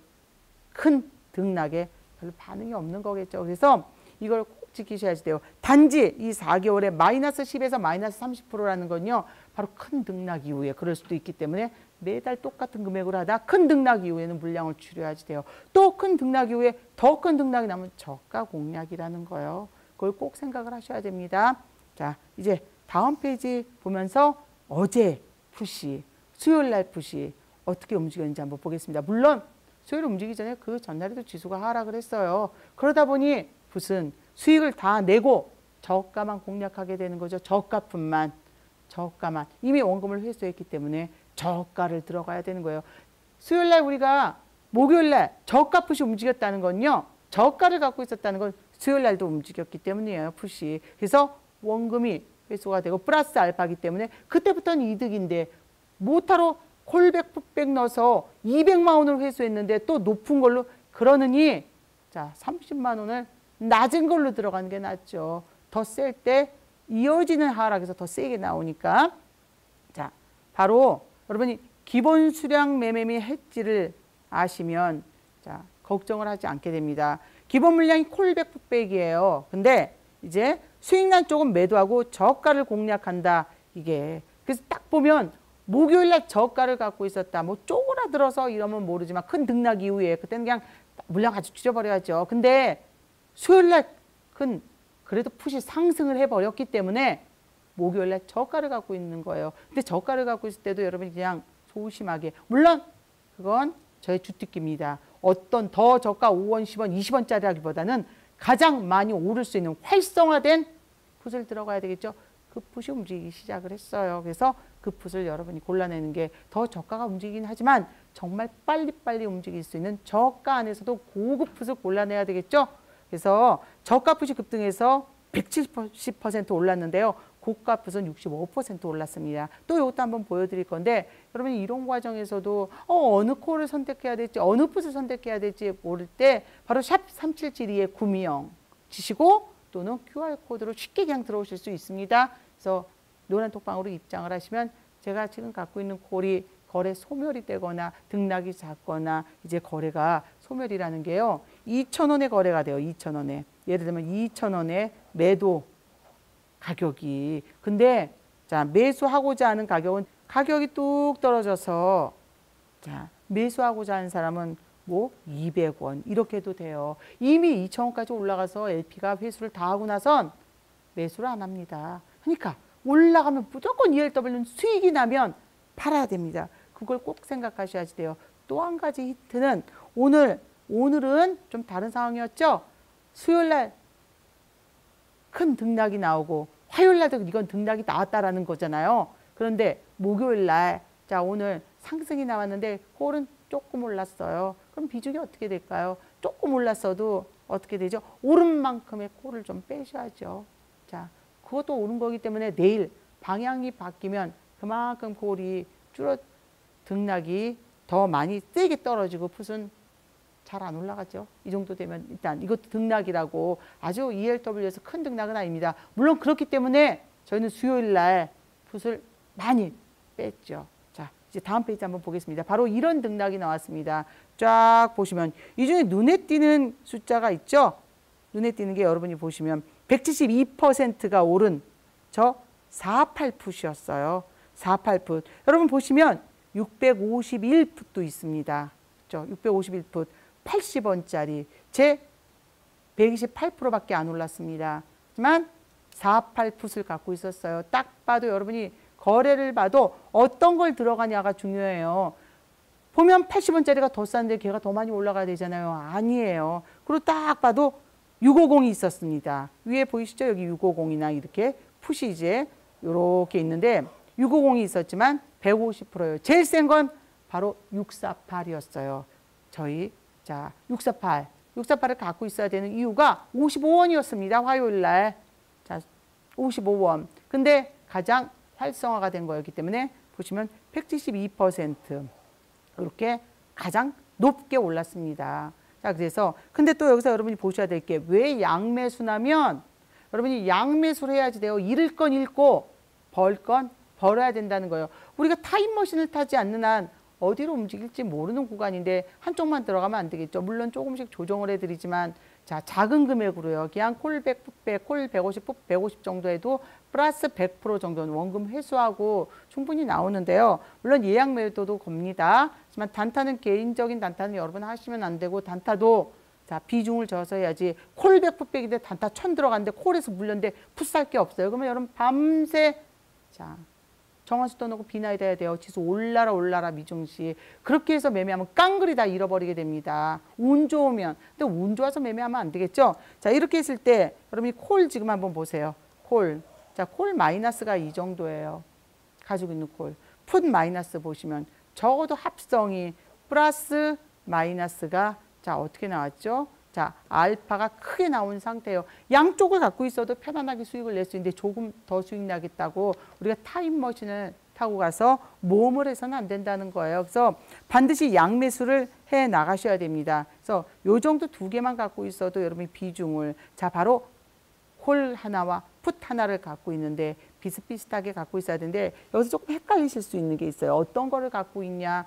큰 등락에 별로 반응이 없는 거겠죠. 그래서 이걸 꼭 지키셔야 돼요. 단지 이 4개월에 마이너스 10에서 마이너스 30%라는 건요. 바로 큰 등락 이후에 그럴 수도 있기 때문에 매달 똑같은 금액으로 하다 큰 등락 이후에는 물량을 줄여야지 돼요. 또 큰 등락 이후에 더 큰 등락이 나면 저가 공략이라는 거예요. 그걸 꼭 생각을 하셔야 됩니다. 자, 이제 다음 페이지 보면서 어제 푸시, 수요일 날 put이 어떻게 움직였는지 한번 보겠습니다. 물론 수요일 움직이기 전에 그 전날에도 지수가 하락을 했어요. 그러다 보니 put은 수익을 다 내고 저가만 공략하게 되는 거죠. 저가뿐만. 저가만. 이미 원금을 회수했기 때문에 저가를 들어가야 되는 거예요. 수요일 날 우리가 목요일 날 저가 put이 움직였다는 건요. 저가를 갖고 있었다는 건 수요일 날도 움직였기 때문이에요. 푸시. 그래서 원금이 회수가 되고 플러스 알파기 때문에 그때부터는 이득인데 모타로 콜백 풋백 넣어서 200만 원을 회수했는데 또 높은 걸로 그러느니 자 30만 원을 낮은 걸로 들어가는 게 낫죠. 더 셀 때 이어지는 하락에서 더 세게 나오니까 자 바로 여러분이 기본 수량 매매 및 해지를 아시면 자 걱정을 하지 않게 됩니다. 기본 물량이 콜백 풋백이에요. 근데 이제 수익난 쪽은 매도하고 저가를 공략한다. 이게 그래서 딱 보면 목요일 날 저가를 갖고 있었다. 뭐 쪼그라들어서 이러면 모르지만 큰 등락 이후에 그때는 그냥 물량 아주 줄여버려야죠. 근데 수요일 날큰 그래도 푸시 상승을 해버렸기 때문에 목요일 날 저가를 갖고 있는 거예요. 근데 저가를 갖고 있을 때도 여러분이 그냥 소심하게 물론 그건 저의 주특기입니다. 어떤 더 저가 5원, 10원, 20원짜리 하기보다는 가장 많이 오를 수 있는 활성화된 풋을 들어가야 되겠죠. 그 풋이 움직이기 시작을 했어요. 그래서 그 풋을 여러분이 골라내는 게 더 저가가 움직이긴 하지만 정말 빨리빨리 움직일 수 있는 저가 안에서도 고급 풋을 골라내야 되겠죠. 그래서 저가 풋이 급등해서 170% 올랐는데요. 고가 풋은 65% 올랐습니다. 또 이것도 한번 보여드릴 건데 여러분이 이런 과정에서도 어, 느 콜을 선택해야 될지 어느 풋을 선택해야 될지 모를 때 바로 샵 3772의 구미형 치시고 또는 QR코드로 쉽게 그냥 들어오실 수 있습니다. 그래서 노란 톡방으로 입장을 하시면 제가 지금 갖고 있는 콜이 거래 소멸이 되거나 등락이 작거나 이제 거래가 소멸이라는 게요. 2천원에 거래가 돼요. 2천원에. 예를 들면 2천원에 매도 가격이. 근데 자 매수하고자 하는 가격은 가격이 뚝 떨어져서 자 매수하고자 하는 사람은 뭐 200원 이렇게 해도 돼요. 이미 2천원까지 올라가서 LP가 회수를 다 하고 나선 매수를 안 합니다. 그러니까 올라가면 무조건 ELW는 수익이 나면 팔아야 됩니다. 그걸 꼭 생각하셔야지 돼요. 또 한 가지 히트는 오늘 오늘은 좀 다른 상황이었죠. 수요일 날 큰 등락이 나오고 화요일 날도 이건 등락이 나왔다라는 거잖아요. 그런데 목요일 날 자 오늘 상승이 나왔는데 홀은 조금 올랐어요. 그럼 비중이 어떻게 될까요? 조금 올랐어도 어떻게 되죠? 오른 만큼의 콜을 좀 빼셔야죠. 자, 그것도 오른 거기 때문에 내일 방향이 바뀌면 그만큼 콜이 줄어 등락이 더 많이 세게 떨어지고 풋은 잘 안 올라가죠. 이 정도 되면 일단 이것도 등락이라고 아주 ELW에서 큰 등락은 아닙니다. 물론 그렇기 때문에 저희는 수요일 날 풋을 많이 뺐죠. 이제 다음 페이지 한번 보겠습니다. 바로 이런 등락이 나왔습니다. 쫙 보시면 이 중에 눈에 띄는 숫자가 있죠. 눈에 띄는 게 여러분이 보시면 172%가 오른 저 48풋이었어요. 48풋. 여러분 보시면 651풋도 있습니다. 그렇죠? 651풋 80원짜리 제 128%밖에 안 올랐습니다. 하지만 48풋을 갖고 있었어요. 딱 봐도 여러분이 거래를 봐도 어떤 걸 들어가냐가 중요해요. 보면 80원짜리가 더 싼데 걔가 더 많이 올라가야 되잖아요. 아니에요. 그리고 딱 봐도 650이 있었습니다. 위에 보이시죠? 여기 650이나 이렇게 푸시 이제 요렇게 있는데 650이 있었지만 150%예요. 제일 센 건 바로 648이었어요. 저희 자 648, 648을 갖고 있어야 되는 이유가 55원이었습니다. 화요일 날. 자 55원. 근데 가장 활성화가 된 거였기 때문에 보시면 172% 이렇게 가장 높게 올랐습니다. 자 그래서 근데 또 여기서 여러분이 보셔야 될 게 왜 양매수나면 여러분이 양매수를 해야지 돼요. 잃을 건 잃고 벌 건 벌어야 된다는 거예요. 우리가 타임머신을 타지 않는 한 어디로 움직일지 모르는 구간인데 한쪽만 들어가면 안 되겠죠. 물론 조금씩 조정을 해드리지만 자 작은 금액으로요. 그냥 콜 100, 풋백, 콜 150, 풋 150 정도 해도 플러스 100% 정도는 원금 회수하고 충분히 나오는데요. 물론 예약 매도도 겁니다. 하지만 단타는 개인적인 단타는 여러분 하시면 안 되고 단타도 자 비중을 져서 해야지 콜백 풋백인데 단타 천 들어갔는데 콜에서 물렸는데 풋 살 게 없어요. 그러면 여러분 밤새 자 정화수 떠놓고 비나이다 해야 돼요. 지수 올라라 올라라 미중시. 그렇게 해서 매매하면 깡그리 다 잃어버리게 됩니다. 운 좋으면. 근데 운 좋아서 매매하면 안 되겠죠. 자 이렇게 했을 때 여러분이 콜 지금 한번 보세요. 콜. 자 콜 마이너스가 이 정도예요. 가지고 있는 콜. 풋 마이너스 보시면 적어도 합성이 플러스 마이너스가 자 어떻게 나왔죠? 자 알파가 크게 나온 상태예요. 양쪽을 갖고 있어도 편안하게 수익을 낼 수 있는데 조금 더 수익 나겠다고 우리가 타임머신을 타고 가서 모험을 해서는 안 된다는 거예요. 그래서 반드시 양매수를 해 나가셔야 됩니다. 그래서 요 정도 두 개만 갖고 있어도 여러분이 비중을 자 바로 홀 하나와 풋 하나를 갖고 있는데 비슷비슷하게 갖고 있어야 되는데 여기서 조금 헷갈리실 수 있는 게 있어요. 어떤 거를 갖고 있냐에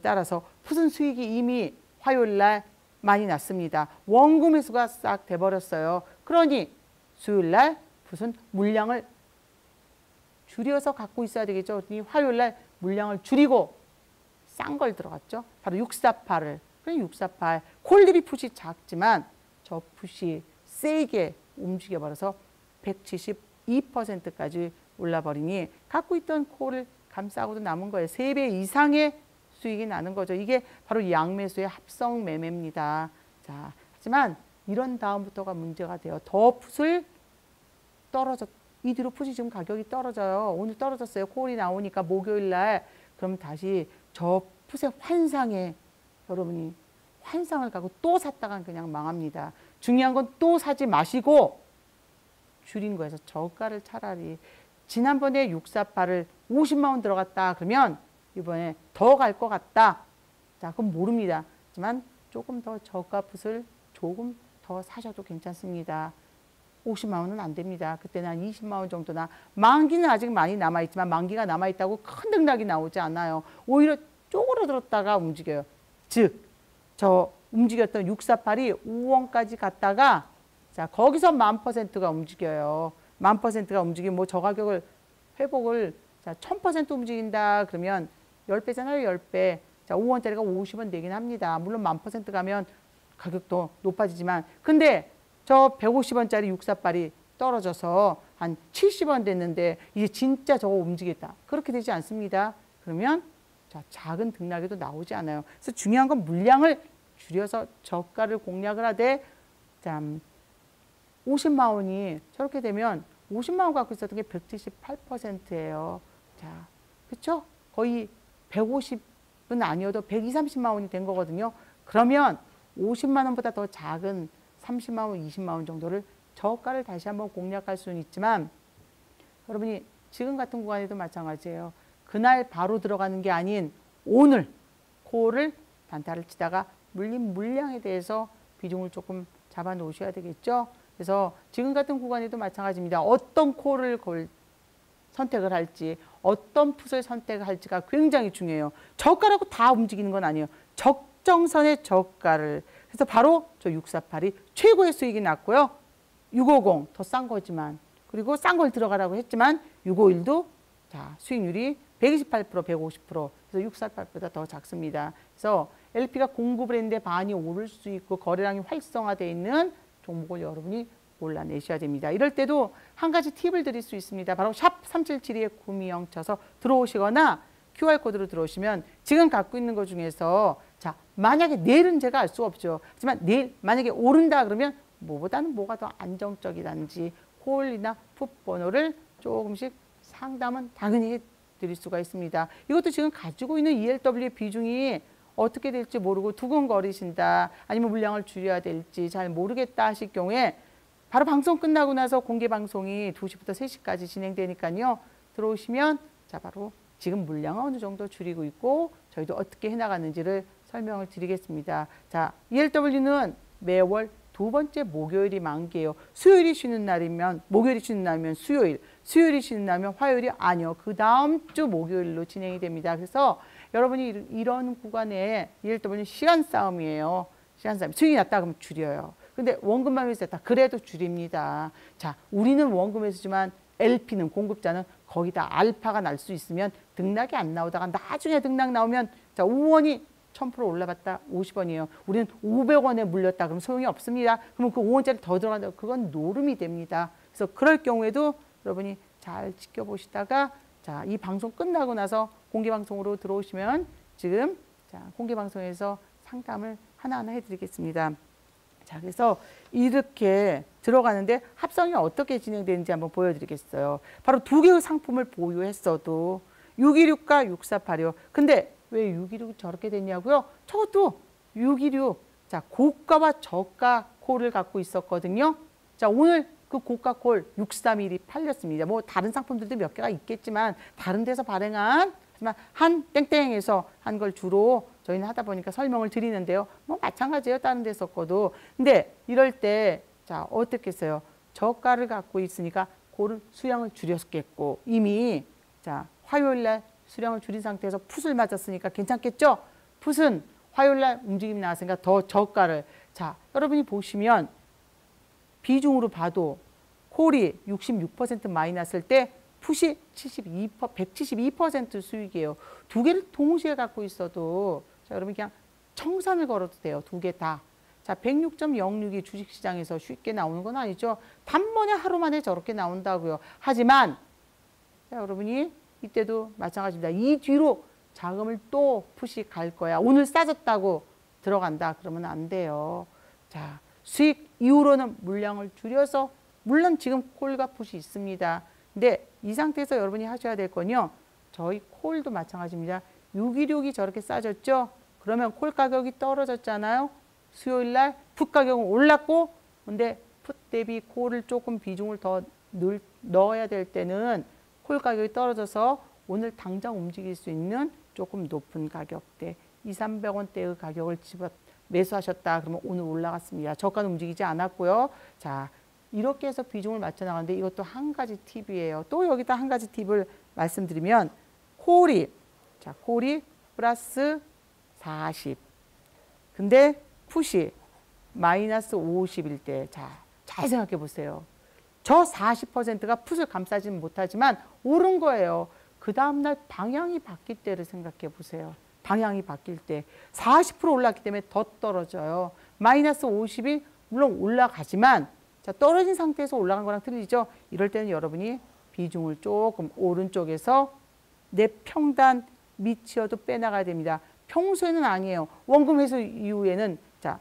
따라서 풋은 수익이 이미 화요일 날 많이 났습니다. 원금 회수가 싹 돼버렸어요. 그러니 수요일 날 풋은 물량을 줄여서 갖고 있어야 되겠죠. 화요일 날 물량을 줄이고 싼 걸 들어갔죠. 바로 648을. 그래 648. 콜립이 풋이 작지만 저 풋이 세게 움직여버려서 172%까지 올라버리니 갖고 있던 콜을 감싸고도 남은 거예요. 3배 이상의 수익이 나는 거죠. 이게 바로 양매수의 합성 매매입니다. 자, 하지만 이런 다음부터가 문제가 돼요. 더 풋을 떨어졌 이 뒤로 풋이 지금 가격이 떨어져요. 오늘 떨어졌어요. 콜이 나오니까 목요일 날 그럼 다시 저 풋의 환상에 여러분이 환상을 가고 또 샀다간 그냥 망합니다. 중요한 건 또 사지 마시고 줄인 거에서 저가를 차라리 지난번에 648을 50만 원 들어갔다 그러면 이번에 더 갈 것 같다. 자, 그럼 모릅니다. 하지만 조금 더 저가 풋을 조금 더 사셔도 괜찮습니다. 50만 원은 안 됩니다. 그때는 한 20만 원 정도나 만기는 아직 많이 남아있지만 만기가 남아있다고 큰 등락이 나오지 않아요. 오히려 쪼그러들었다가 움직여요. 즉, 저 움직였던 648이 5원까지 갔다가 자 거기서 만 퍼센트가 움직여요. 만 퍼센트가 움직이면 뭐 저 가격을 회복을 자, 1000% 움직인다 그러면 10배잖아요, 10배. 자, 5원짜리가 50원 되긴 합니다. 물론 만 퍼센트 가면 가격도 높아지지만 근데 저 150원짜리 648이 떨어져서 한 70원 됐는데 이제 진짜 저거 움직였다. 그렇게 되지 않습니다. 그러면 자, 작은 등락에도 나오지 않아요. 그래서 중요한 건 물량을 줄여서 저가를 공략을 하되 참 50만 원이 저렇게 되면 50만 원 갖고 있었던 게 178%예요. 자, 그렇죠? 거의 150은 아니어도 120, 30만 원이 된 거거든요. 그러면 50만 원보다 더 작은 30만 원, 20만 원 정도를 저가를 다시 한번 공략할 수는 있지만 여러분이 지금 같은 구간에도 마찬가지예요. 그날 바로 들어가는 게 아닌 오늘 코를 단타를 치다가 물린 물량에 대해서 비중을 조금 잡아 놓으셔야 되겠죠. 그래서 지금 같은 구간에도 마찬가지입니다. 어떤 코를 걸 선택을 할지 어떤 풋을 선택할지가 굉장히 중요해요. 저가라고 다 움직이는 건 아니에요. 적정선의 저가를 그래서 바로 저 648이 최고의 수익이 났고요. 650 더 싼 거지만 그리고 싼 걸 들어가라고 했지만 651도 자 수익률이 128% 150% 그래서 648보다 더 작습니다. 그래서 LP가 공급을 했는데 반이 오를 수 있고 거래량이 활성화되어 있는 종목을 여러분이 골라내셔야 됩니다. 이럴 때도 한 가지 팁을 드릴 수 있습니다. 바로 샵 3772에 구미형 쳐서 들어오시거나 QR코드로 들어오시면 지금 갖고 있는 것 중에서 자 만약에 내일은 제가 알 수 없죠. 하지만 내일 만약에 오른다 그러면 뭐보다는 뭐가 더 안정적이란지 홀이나 풋 번호를 조금씩 상담은 당연히 해드릴 수가 있습니다. 이것도 지금 가지고 있는 ELW의 비중이 어떻게 될지 모르고 두근거리신다 아니면 물량을 줄여야 될지 잘 모르겠다 하실 경우에 바로 방송 끝나고 나서 공개 방송이 2시부터 3시까지 진행되니까요. 들어오시면 자 바로 지금 물량을 어느 정도 줄이고 있고 저희도 어떻게 해나가는지를 설명을 드리겠습니다. 자 ELW는 매월 두 번째 목요일이 만기예요. 수요일이 쉬는 날이면 목요일이 쉬는 날이면 수요일, 수요일이 쉬는 날이면 화요일이 아니요. 그 다음 주 목요일로 진행이 됩니다. 그래서 여러분이 이런 구간에 ELW는 시간 싸움이에요. 시간 싸움. 수익이 났다 그러면 줄여요. 근데 원금만 회수했다. 그래도 줄입니다. 자, 우리는 원금 회수지만 LP는 공급자는 거기다 알파가 날 수 있으면 등락이 안 나오다가 나중에 등락 나오면 자, 5원이 1000% 올라갔다 50원이에요. 우리는 500원에 물렸다 그러면 소용이 없습니다. 그러면 그 5원짜리 더 들어간다. 그건 노름이 됩니다. 그래서 그럴 경우에도 여러분이 잘 지켜보시다가 자, 이 방송 끝나고 나서 공개 방송으로 들어오시면 지금 자, 공개 방송에서 상담을 하나하나 해드리겠습니다. 자, 그래서 이렇게 들어가는데 합성이 어떻게 진행되는지 한번 보여드리겠어요. 바로 두 개의 상품을 보유했어도 626과 6486. 근데 왜 626이 저렇게 됐냐고요? 저것도 626. 자, 고가와 저가 콜을 갖고 있었거든요. 자, 오늘 그 고가 콜 631이 팔렸습니다. 뭐 다른 상품들도 몇 개가 있겠지만 다른 데서 발행한 하지만 한 땡땡에서 한 걸 주로 저희는 하다 보니까 설명을 드리는데요. 뭐 마찬가지예요. 다른 데서 거도. 근데 이럴 때 자, 어떻겠어요? 저가를 갖고 있으니까 고를 수량을 줄였겠고 이미 자, 화요일 날 수량을 줄인 상태에서 풋을 맞았으니까 괜찮겠죠? 풋은 화요일 날 움직임이 나왔으니까 더 저가를 자, 여러분이 보시면 비중으로 봐도 콜이 66% 마이너스일 때 풋이 72%, 172% 수익이에요. 두 개를 동시에 갖고 있어도 자, 여러분 그냥 청산을 걸어도 돼요. 두 개 다. 자, 106.06이 주식시장에서 쉽게 나오는 건 아니죠. 단번에 하루 만에 저렇게 나온다고요. 하지만 자, 여러분이 이때도 마찬가지입니다. 이 뒤로 자금을 또 푸시 갈 거야. 오늘 싸졌다고 들어간다. 그러면 안 돼요. 자, 수익 이후로는 물량을 줄여서 물론 지금 콜과 푸시 있습니다. 근데 이 상태에서 여러분이 하셔야 될 건요. 저희 콜도 마찬가지입니다. 626이 저렇게 싸졌죠? 그러면 콜 가격이 떨어졌잖아요. 수요일 날 풋 가격은 올랐고 근데 풋 대비 콜을 조금 비중을 더 늘, 넣어야 될 때는 콜 가격이 떨어져서 오늘 당장 움직일 수 있는 조금 높은 가격대 2, 300원대의 가격을 집어 매수하셨다 그러면 오늘 올라갔습니다. 저가는 움직이지 않았고요. 자 이렇게 해서 비중을 맞춰 나가는데 이것도 한 가지 팁이에요. 또 여기다 한 가지 팁을 말씀드리면 콜이 자 콜이 플러스 40 근데 푸시 마이너스 50일 때, 자, 잘 생각해 보세요. 저 40%가 풋을 감싸지는 못하지만 오른 거예요. 그 다음날 방향이 바뀔 때를 생각해 보세요. 방향이 바뀔 때. 40% 올랐기 때문에 더 떨어져요. 마이너스 50이 물론 올라가지만 자 떨어진 상태에서 올라간 거랑 틀리죠. 이럴 때는 여러분이 비중을 조금 오른쪽에서 내 평단 밑이어도 빼나가야 됩니다. 평소에는 아니에요. 원금 회수 이후에는 자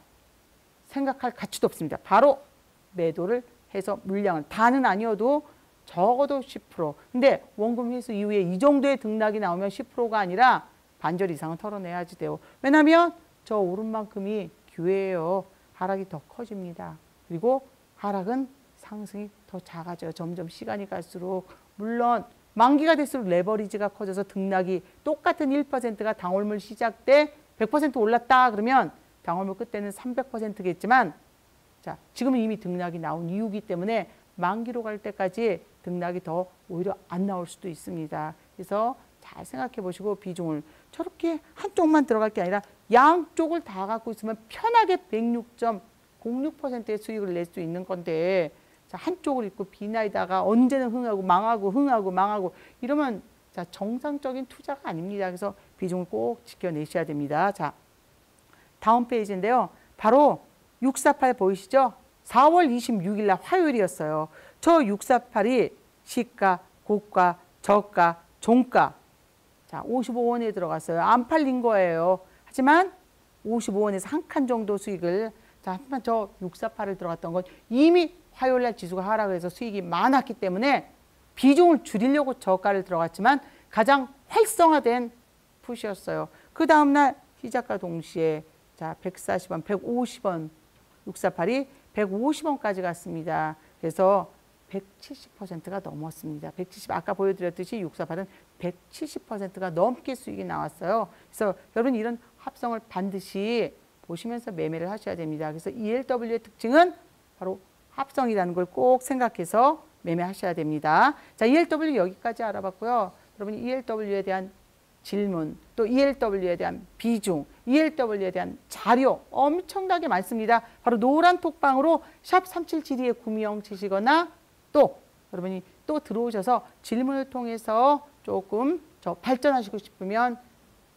생각할 가치도 없습니다. 바로 매도를 해서 물량을 다는 아니어도 적어도 10%. 근데 원금 회수 이후에 이 정도의 등락이 나오면 10%가 아니라 반절 이상은 털어내야지 돼요. 왜냐하면 저 오른 만큼이 기회예요. 하락이 더 커집니다. 그리고 하락은 상승이 더 작아져요. 점점 시간이 갈수록 물론 만기가 될수록 레버리지가 커져서 등락이 똑같은 1%가 당월물 시작 때 100% 올랐다 그러면 당월물 끝때는 300%겠지만 자 지금은 이미 등락이 나온 이유기 때문에 만기로 갈 때까지 등락이 더 오히려 안 나올 수도 있습니다. 그래서 잘 생각해 보시고 비중을 저렇게 한쪽만 들어갈 게 아니라 양쪽을 다 갖고 있으면 편하게 106.06%의 수익을 낼 수 있는 건데 자, 한쪽을 입고 비나이다가 언제는 흥하고 망하고 흥하고 망하고 이러면 자, 정상적인 투자가 아닙니다. 그래서 비중을 꼭 지켜내셔야 됩니다. 자, 다음 페이지인데요. 바로 648 보이시죠? 4월 26일 날 화요일이었어요. 저 648이 시가, 고가, 저가, 종가 자, 55원에 들어갔어요. 안 팔린 거예요. 하지만 55원에서 한 칸 정도 수익을 자, 하지만 저 648을 들어갔던 건 이미 화요일 날 지수가 하락을 해서 수익이 많았기 때문에 비중을 줄이려고 저가를 들어갔지만 가장 활성화된 푸시였어요. 그 다음날 시작과 동시에 자 140원, 150원 648이 150원까지 갔습니다. 그래서 170%가 넘었습니다. 170 아까 보여드렸듯이 648은 170%가 넘게 수익이 나왔어요. 그래서 여러분 이런 합성을 반드시 보시면서 매매를 하셔야 됩니다. 그래서 ELW의 특징은 바로 합성이라는 걸 꼭 생각해서 매매하셔야 됩니다. 자, ELW 여기까지 알아봤고요. 여러분 ELW에 대한 질문, 또 ELW에 대한 비중, ELW에 대한 자료 엄청나게 많습니다. 바로 노란 톡방으로 샵 3772에 구미형 치시거나 또 여러분이 또 들어오셔서 질문을 통해서 조금 저 발전하시고 싶으면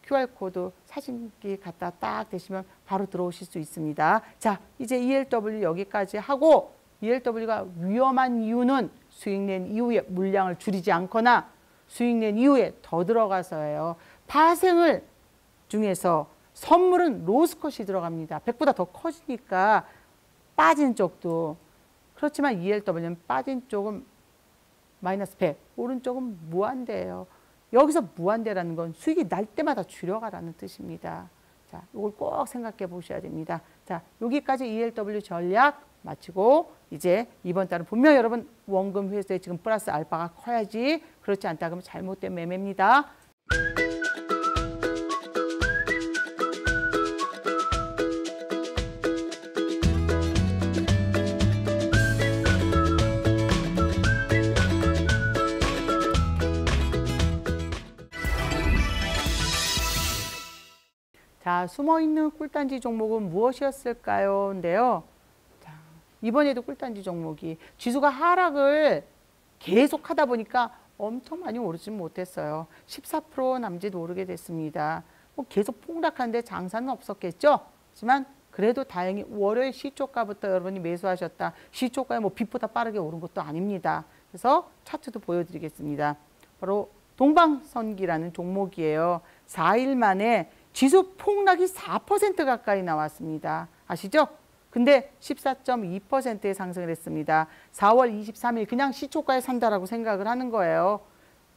QR코드 사진기 갖다 딱 대시면 바로 들어오실 수 있습니다. 자, 이제 ELW 여기까지 하고 ELW가 위험한 이유는 수익 낸 이후에 물량을 줄이지 않거나 수익 낸 이후에 더 들어가서예요. 파생을 중에서 선물은 로스컷이 들어갑니다. 100보다 더 커지니까 빠진 쪽도 그렇지만 ELW는 빠진 쪽은 마이너스 100, 오른쪽은 무한대예요. 여기서 무한대라는 건 수익이 날 때마다 줄여가라는 뜻입니다. 자, 이걸 꼭 생각해 보셔야 됩니다. 자, 여기까지 ELW 전략 마치고 이제 이번 달은 분명 여러분 원금 회수에 지금 플러스 알파가 커야지 그렇지 않다 그러면 잘못된 매매입니다. 자, 숨어있는 꿀단지 종목은 무엇이었을까요? 인데요. 자, 이번에도 꿀단지 종목이 지수가 하락을 계속 하다 보니까 엄청 많이 오르지 못했어요. 14% 남짓 오르게 됐습니다. 뭐 계속 폭락하는데 장사는 없었겠죠? 하지만 그래도 다행히 월요일 시초가부터 여러분이 매수하셨다. 시초가에 뭐 빛보다 빠르게 오른 것도 아닙니다. 그래서 차트도 보여드리겠습니다. 바로 동방선기라는 종목이에요. 4일 만에 지수 폭락이 4% 가까이 나왔습니다. 아시죠? 근데 14.2%의 상승을 했습니다. 4월 23일 그냥 시초가에 산다라고 생각을 하는 거예요.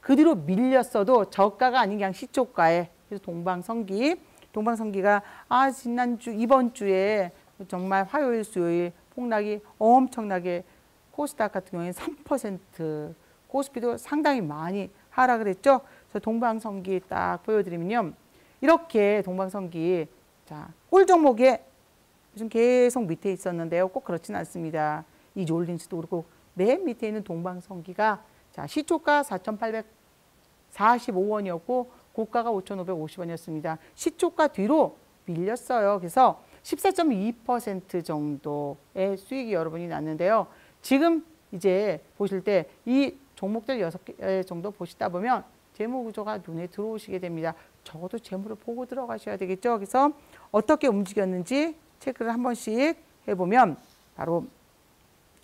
그 뒤로 밀렸어도 저가가 아닌 그냥 시초가에 그래서 동방성기 동방성기가 아 지난주 이번 주에 정말 화요일 수요일 폭락이 엄청나게 코스닥 같은 경우에는 3% 코스피도 상당히 많이 하락을 했죠. 그래서 동방성기 딱 보여드리면요. 이렇게 동방성기 자, 꿀 종목에 요즘 계속 밑에 있었는데요. 꼭 그렇지는 않습니다. 이 졸린스도 그렇고 맨 밑에 있는 동방성기가 자, 시초가 4,845원이었고 고가가 5,550원이었습니다. 시초가 뒤로 밀렸어요. 그래서 14.2% 정도의 수익이 여러분이 났는데요. 지금 이제 보실 때 이 종목들 여섯 개 정도 보시다 보면 재무 구조가 눈에 들어오시게 됩니다. 적어도 재무를 보고 들어가셔야 되겠죠. 그래서 어떻게 움직였는지 체크를 한 번씩 해보면 바로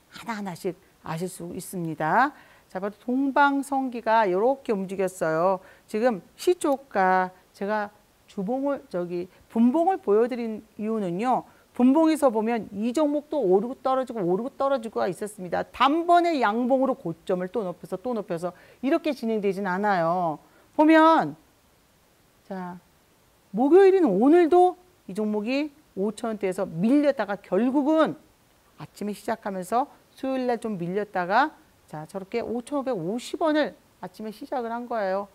하나하나씩 아실 수 있습니다. 자, 바로 동방성기가 이렇게 움직였어요. 지금 시초가 제가 주봉을 저기 분봉을 보여드린 이유는요. 분봉에서 보면 이 종목도 오르고 떨어지고 오르고 떨어지고가 있었습니다. 단번에 양봉으로 고점을 또 높여서 또 높여서 이렇게 진행되진 않아요. 보면 자 목요일인 오늘도 이 종목이 5천 원대에서 밀렸다가 결국은 아침에 시작하면서 수요일 날 좀 밀렸다가 자 저렇게 5,550원을 아침에 시작을 한 거예요.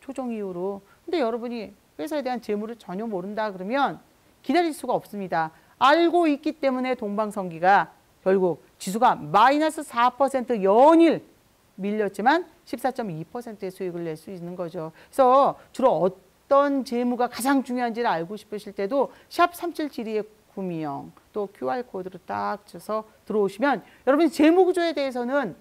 초정 이후로. 근데 여러분이 회사에 대한 재물을 전혀 모른다 그러면 기다릴 수가 없습니다. 알고 있기 때문에 동방성기가 결국 지수가 마이너스 4% 연일 밀렸지만 14.2%의 수익을 낼 수 있는 거죠. 그래서 주로 어떤 재무가 가장 중요한지를 알고 싶으실 때도 샵 3772의 구미형 또 QR코드로 딱 쳐서 들어오시면 여러분이 재무 구조에 대해서는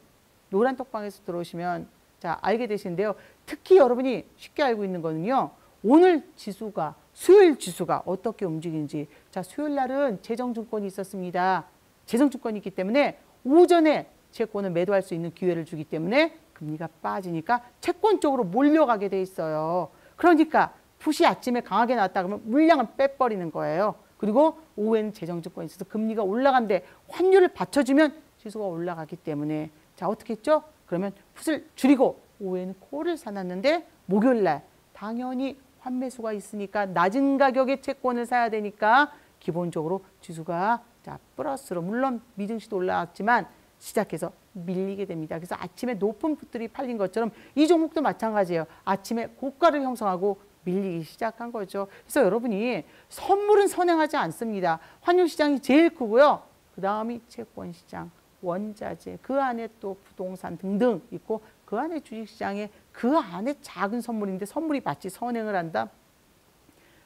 노란 톡방에서 들어오시면 자 알게 되시는데요. 특히 여러분이 쉽게 알고 있는 거는요. 오늘 지수가 수요일 지수가 어떻게 움직이는지 자 수요일 날은 재정증권이 있었습니다. 재정증권이 있기 때문에 오전에 채권을 매도할 수 있는 기회를 주기 때문에 금리가 빠지니까 채권 쪽으로 몰려가게 돼 있어요. 그러니까 푸시 아침에 강하게 나왔다 그러면 물량을 빼버리는 거예요. 그리고 오후에는 재정증권이 있어서 금리가 올라간데 환율을 받쳐주면 지수가 올라가기 때문에 자 어떻게 했죠? 그러면 풋을 줄이고 오후에는 콜을 사놨는데 목요일 날 당연히 환매수가 있으니까 낮은 가격의 채권을 사야 되니까 기본적으로 지수가 자 플러스로 물론 미증시도 올라왔지만 시작해서 밀리게 됩니다. 그래서 아침에 높은 풋들이 팔린 것처럼 이 종목도 마찬가지예요. 아침에 고가를 형성하고 밀리기 시작한 거죠. 그래서 여러분이 선물은 선행하지 않습니다. 환율 시장이 제일 크고요. 그 다음이 채권 시장, 원자재, 그 안에 또 부동산 등등 있고 그 안에 주식시장에 그 안에 작은 선물인데 선물이 마치 선행을 한다.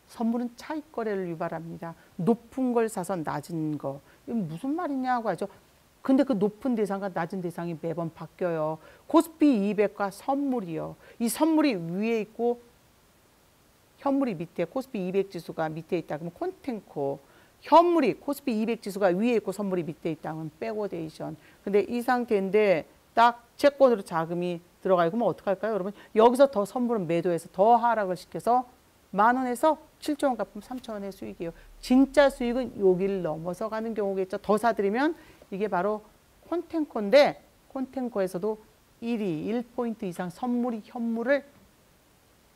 선물은 차익 거래를 유발합니다. 높은 걸 사서 낮은 거. 이게 무슨 말이냐고 하죠. 근데 그 높은 대상과 낮은 대상이 매번 바뀌어요. 코스피 200과 선물이요. 이 선물이 위에 있고 현물이 밑에 코스피 200 지수가 밑에 있다 그러면 contango 현물이 코스피 200 지수가 위에 있고 선물이 밑에 있다 면 backwardation. 근데 이 상태인데 딱 채권으로 자금이 들어가 있면 어떡할까요? 여러분 여기서 더 선물은 매도해서 더 하락을 시켜서 만 원에서 7조 원 갚으면 3천 원의 수익이에요. 진짜 수익은 여기를 넘어서 가는 경우겠죠. 더 사들이면 이게 바로 콘텐코인데 콘텐코에서도 1위 1포인트 이상 선물이 현물을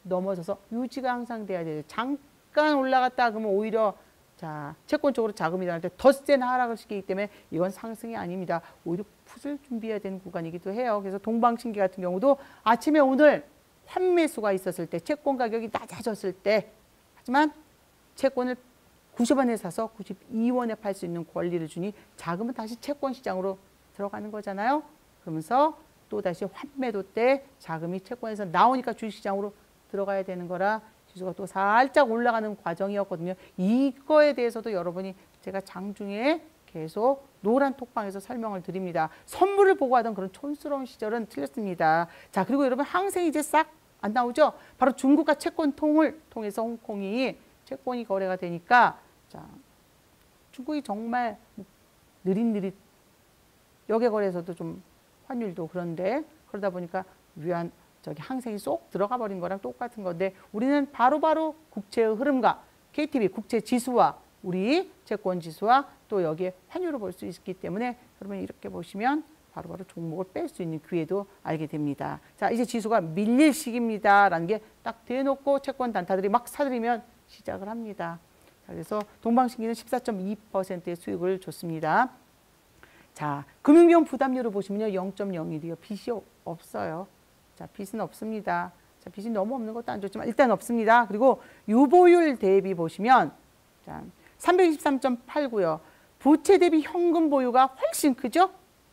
넘어서서 유지가 항상 돼야 돼요. 잠깐 올라갔다 그러면 오히려 자 채권 쪽으로 자금이 나는데 덧센 하락을 시키기 때문에 이건 상승이 아닙니다. 오히려 풋을 준비해야 되는 구간이기도 해요. 그래서 동방신기 같은 경우도 아침에 오늘 환매수가 있었을 때 채권 가격이 낮아졌을 때 하지만 채권을 90원에 사서 92원에 팔 수 있는 권리를 주니 자금은 다시 채권 시장으로 들어가는 거잖아요. 그러면서 또 다시 환매도 때 자금이 채권에서 나오니까 주식시장으로 들어가야 되는 거라 지수가 또 살짝 올라가는 과정이었거든요. 이거에 대해서도 여러분이 제가 장중에 계속 노란 톡방에서 설명을 드립니다. 선물을 보고 하던 그런 촌스러운 시절은 틀렸습니다. 자 그리고 여러분 항생이 이제 싹 안 나오죠. 바로 중국과 채권 통을 통해서 홍콩이 채권이 거래가 되니까 자 중국이 정말 느릿느릿 여객 거래에서도 좀 환율도 그런데 그러다 보니까 위안 저기 항생이 쏙 들어가 버린 거랑 똑같은 건데 우리는 바로바로 바로 국채의 흐름과 KTB 국채 지수와 우리 채권 지수와 또 여기에 환율을 볼 수 있기 때문에 그러면 이렇게 보시면 바로바로 바로 종목을 뺄 수 있는 기회도 알게 됩니다. 자 이제 지수가 밀릴 시기입니다라는 게 딱 대놓고 채권 단타들이 막 사들이면 시작을 합니다. 자, 그래서 동방신기는 14.2%의 수익을 줬습니다. 자 금융비용 부담률을 보시면요 0.01이요 빚이 없어요. 자, 빚은 없습니다. 자, 빚이 너무 없는 것도 안 좋지만 일단 없습니다. 그리고 유보율 대비 보시면 자, 323.89요. 부채 대비 현금 보유가 훨씬 크죠?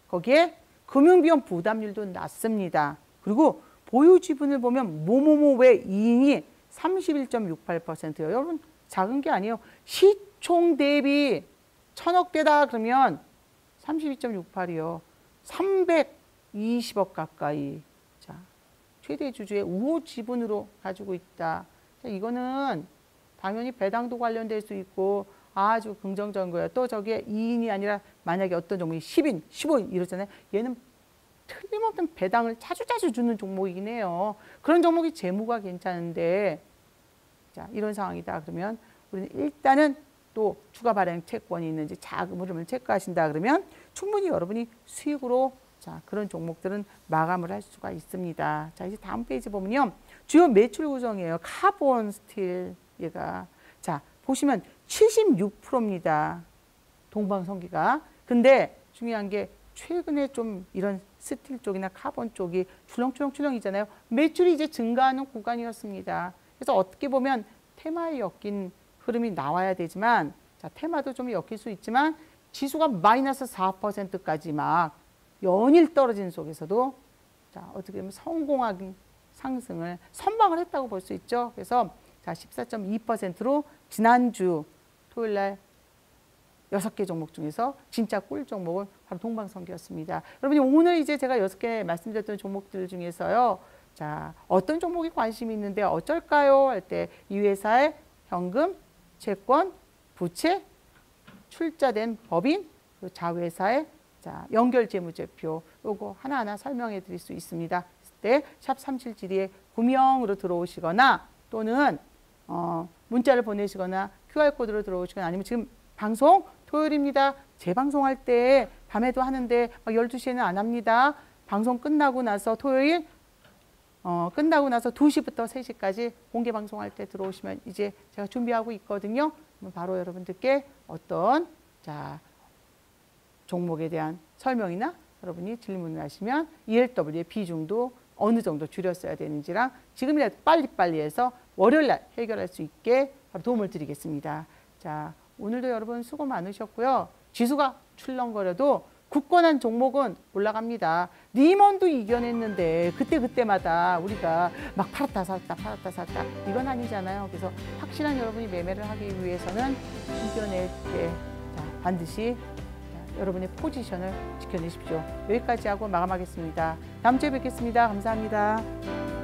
거기에 금융비용 부담률도 낮습니다. 그리고 보유 지분을 보면 모모모 외 이인이 31.68%예요. 여러분 작은 게 아니에요. 시총 대비 천억대다 그러면 32.68이요. 320억 가까이. 자, 최대 주주의 우호 지분으로 가지고 있다. 이거는 당연히 배당도 관련될 수 있고 아주 긍정적인 거예요. 또 저게 2인이 아니라 만약에 어떤 종목이 10인, 15인 이러잖아요. 얘는 틀림없는 배당을 자주자주 주는 종목이긴 해요. 그런 종목이 재무가 괜찮은데 자 이런 상황이다 그러면 우리는 일단은 또 추가 발행 채권이 있는지 자금 흐름을 체크하신다 그러면 충분히 여러분이 수익으로 자, 그런 종목들은 마감을 할 수가 있습니다. 자, 이제 다음 페이지 보면요. 주요 매출 구성이에요. carbon, steel, 얘가. 자, 보시면 76%입니다. 동방선기가. 근데 중요한 게 최근에 좀 이런 steel 쪽이나 카본 쪽이 출렁출렁출렁이잖아요. 매출이 이제 증가하는 구간이었습니다. 그래서 어떻게 보면 테마에 엮인 흐름이 나와야 되지만 자, 테마도 좀 엮일 수 있지만 지수가 마이너스 4%까지 막 연일 떨어진 속에서도 자, 어떻게 보면 성공한 상승을 선방을 했다고 볼 수 있죠. 그래서 자, 14.2%로 지난주 토요일 날 여섯 개 종목 중에서 진짜 꿀 종목은 바로 동방성기였습니다. 여러분이 오늘 이제 제가 여섯 개 말씀드렸던 종목들 중에서요. 자, 어떤 종목이 관심이 있는데 어쩔까요? 할 때 이 회사의 현금, 채권, 부채, 출자된 법인, 자회사의 자, 연결 재무제표 요거 하나하나 설명해 드릴 수 있습니다. 때샵 377에 구명으로 들어오시거나 또는 어, 문자를 보내시거나 QR코드로 들어오시거나 아니면 지금 방송 토요일입니다. 재방송할 때 밤에도 하는데 막 12시에는 안 합니다. 방송 끝나고 나서 토요일 어, 끝나고 나서 2시부터 3시까지 공개 방송할 때 들어오시면 이제 제가 준비하고 있거든요. 바로 여러분들께 어떤 자 종목에 대한 설명이나 여러분이 질문을 하시면 ELW의 비중도 어느 정도 줄였어야 되는지랑 지금이라도 빨리빨리 해서 월요일 날 해결할 수 있게 바로 도움을 드리겠습니다. 자, 오늘도 여러분 수고 많으셨고요. 지수가 출렁거려도 굳건한 종목은 올라갑니다. 리먼도 이겨냈는데 그때 그때마다 우리가 막 팔았다 샀다 팔았다 샀다 이건 아니잖아요. 그래서 확실한 여러분이 매매를 하기 위해서는 이겨낼 때 자, 반드시 자, 여러분의 포지션을 지켜내십시오. 여기까지 하고 마감하겠습니다. 다음 주에 뵙겠습니다. 감사합니다.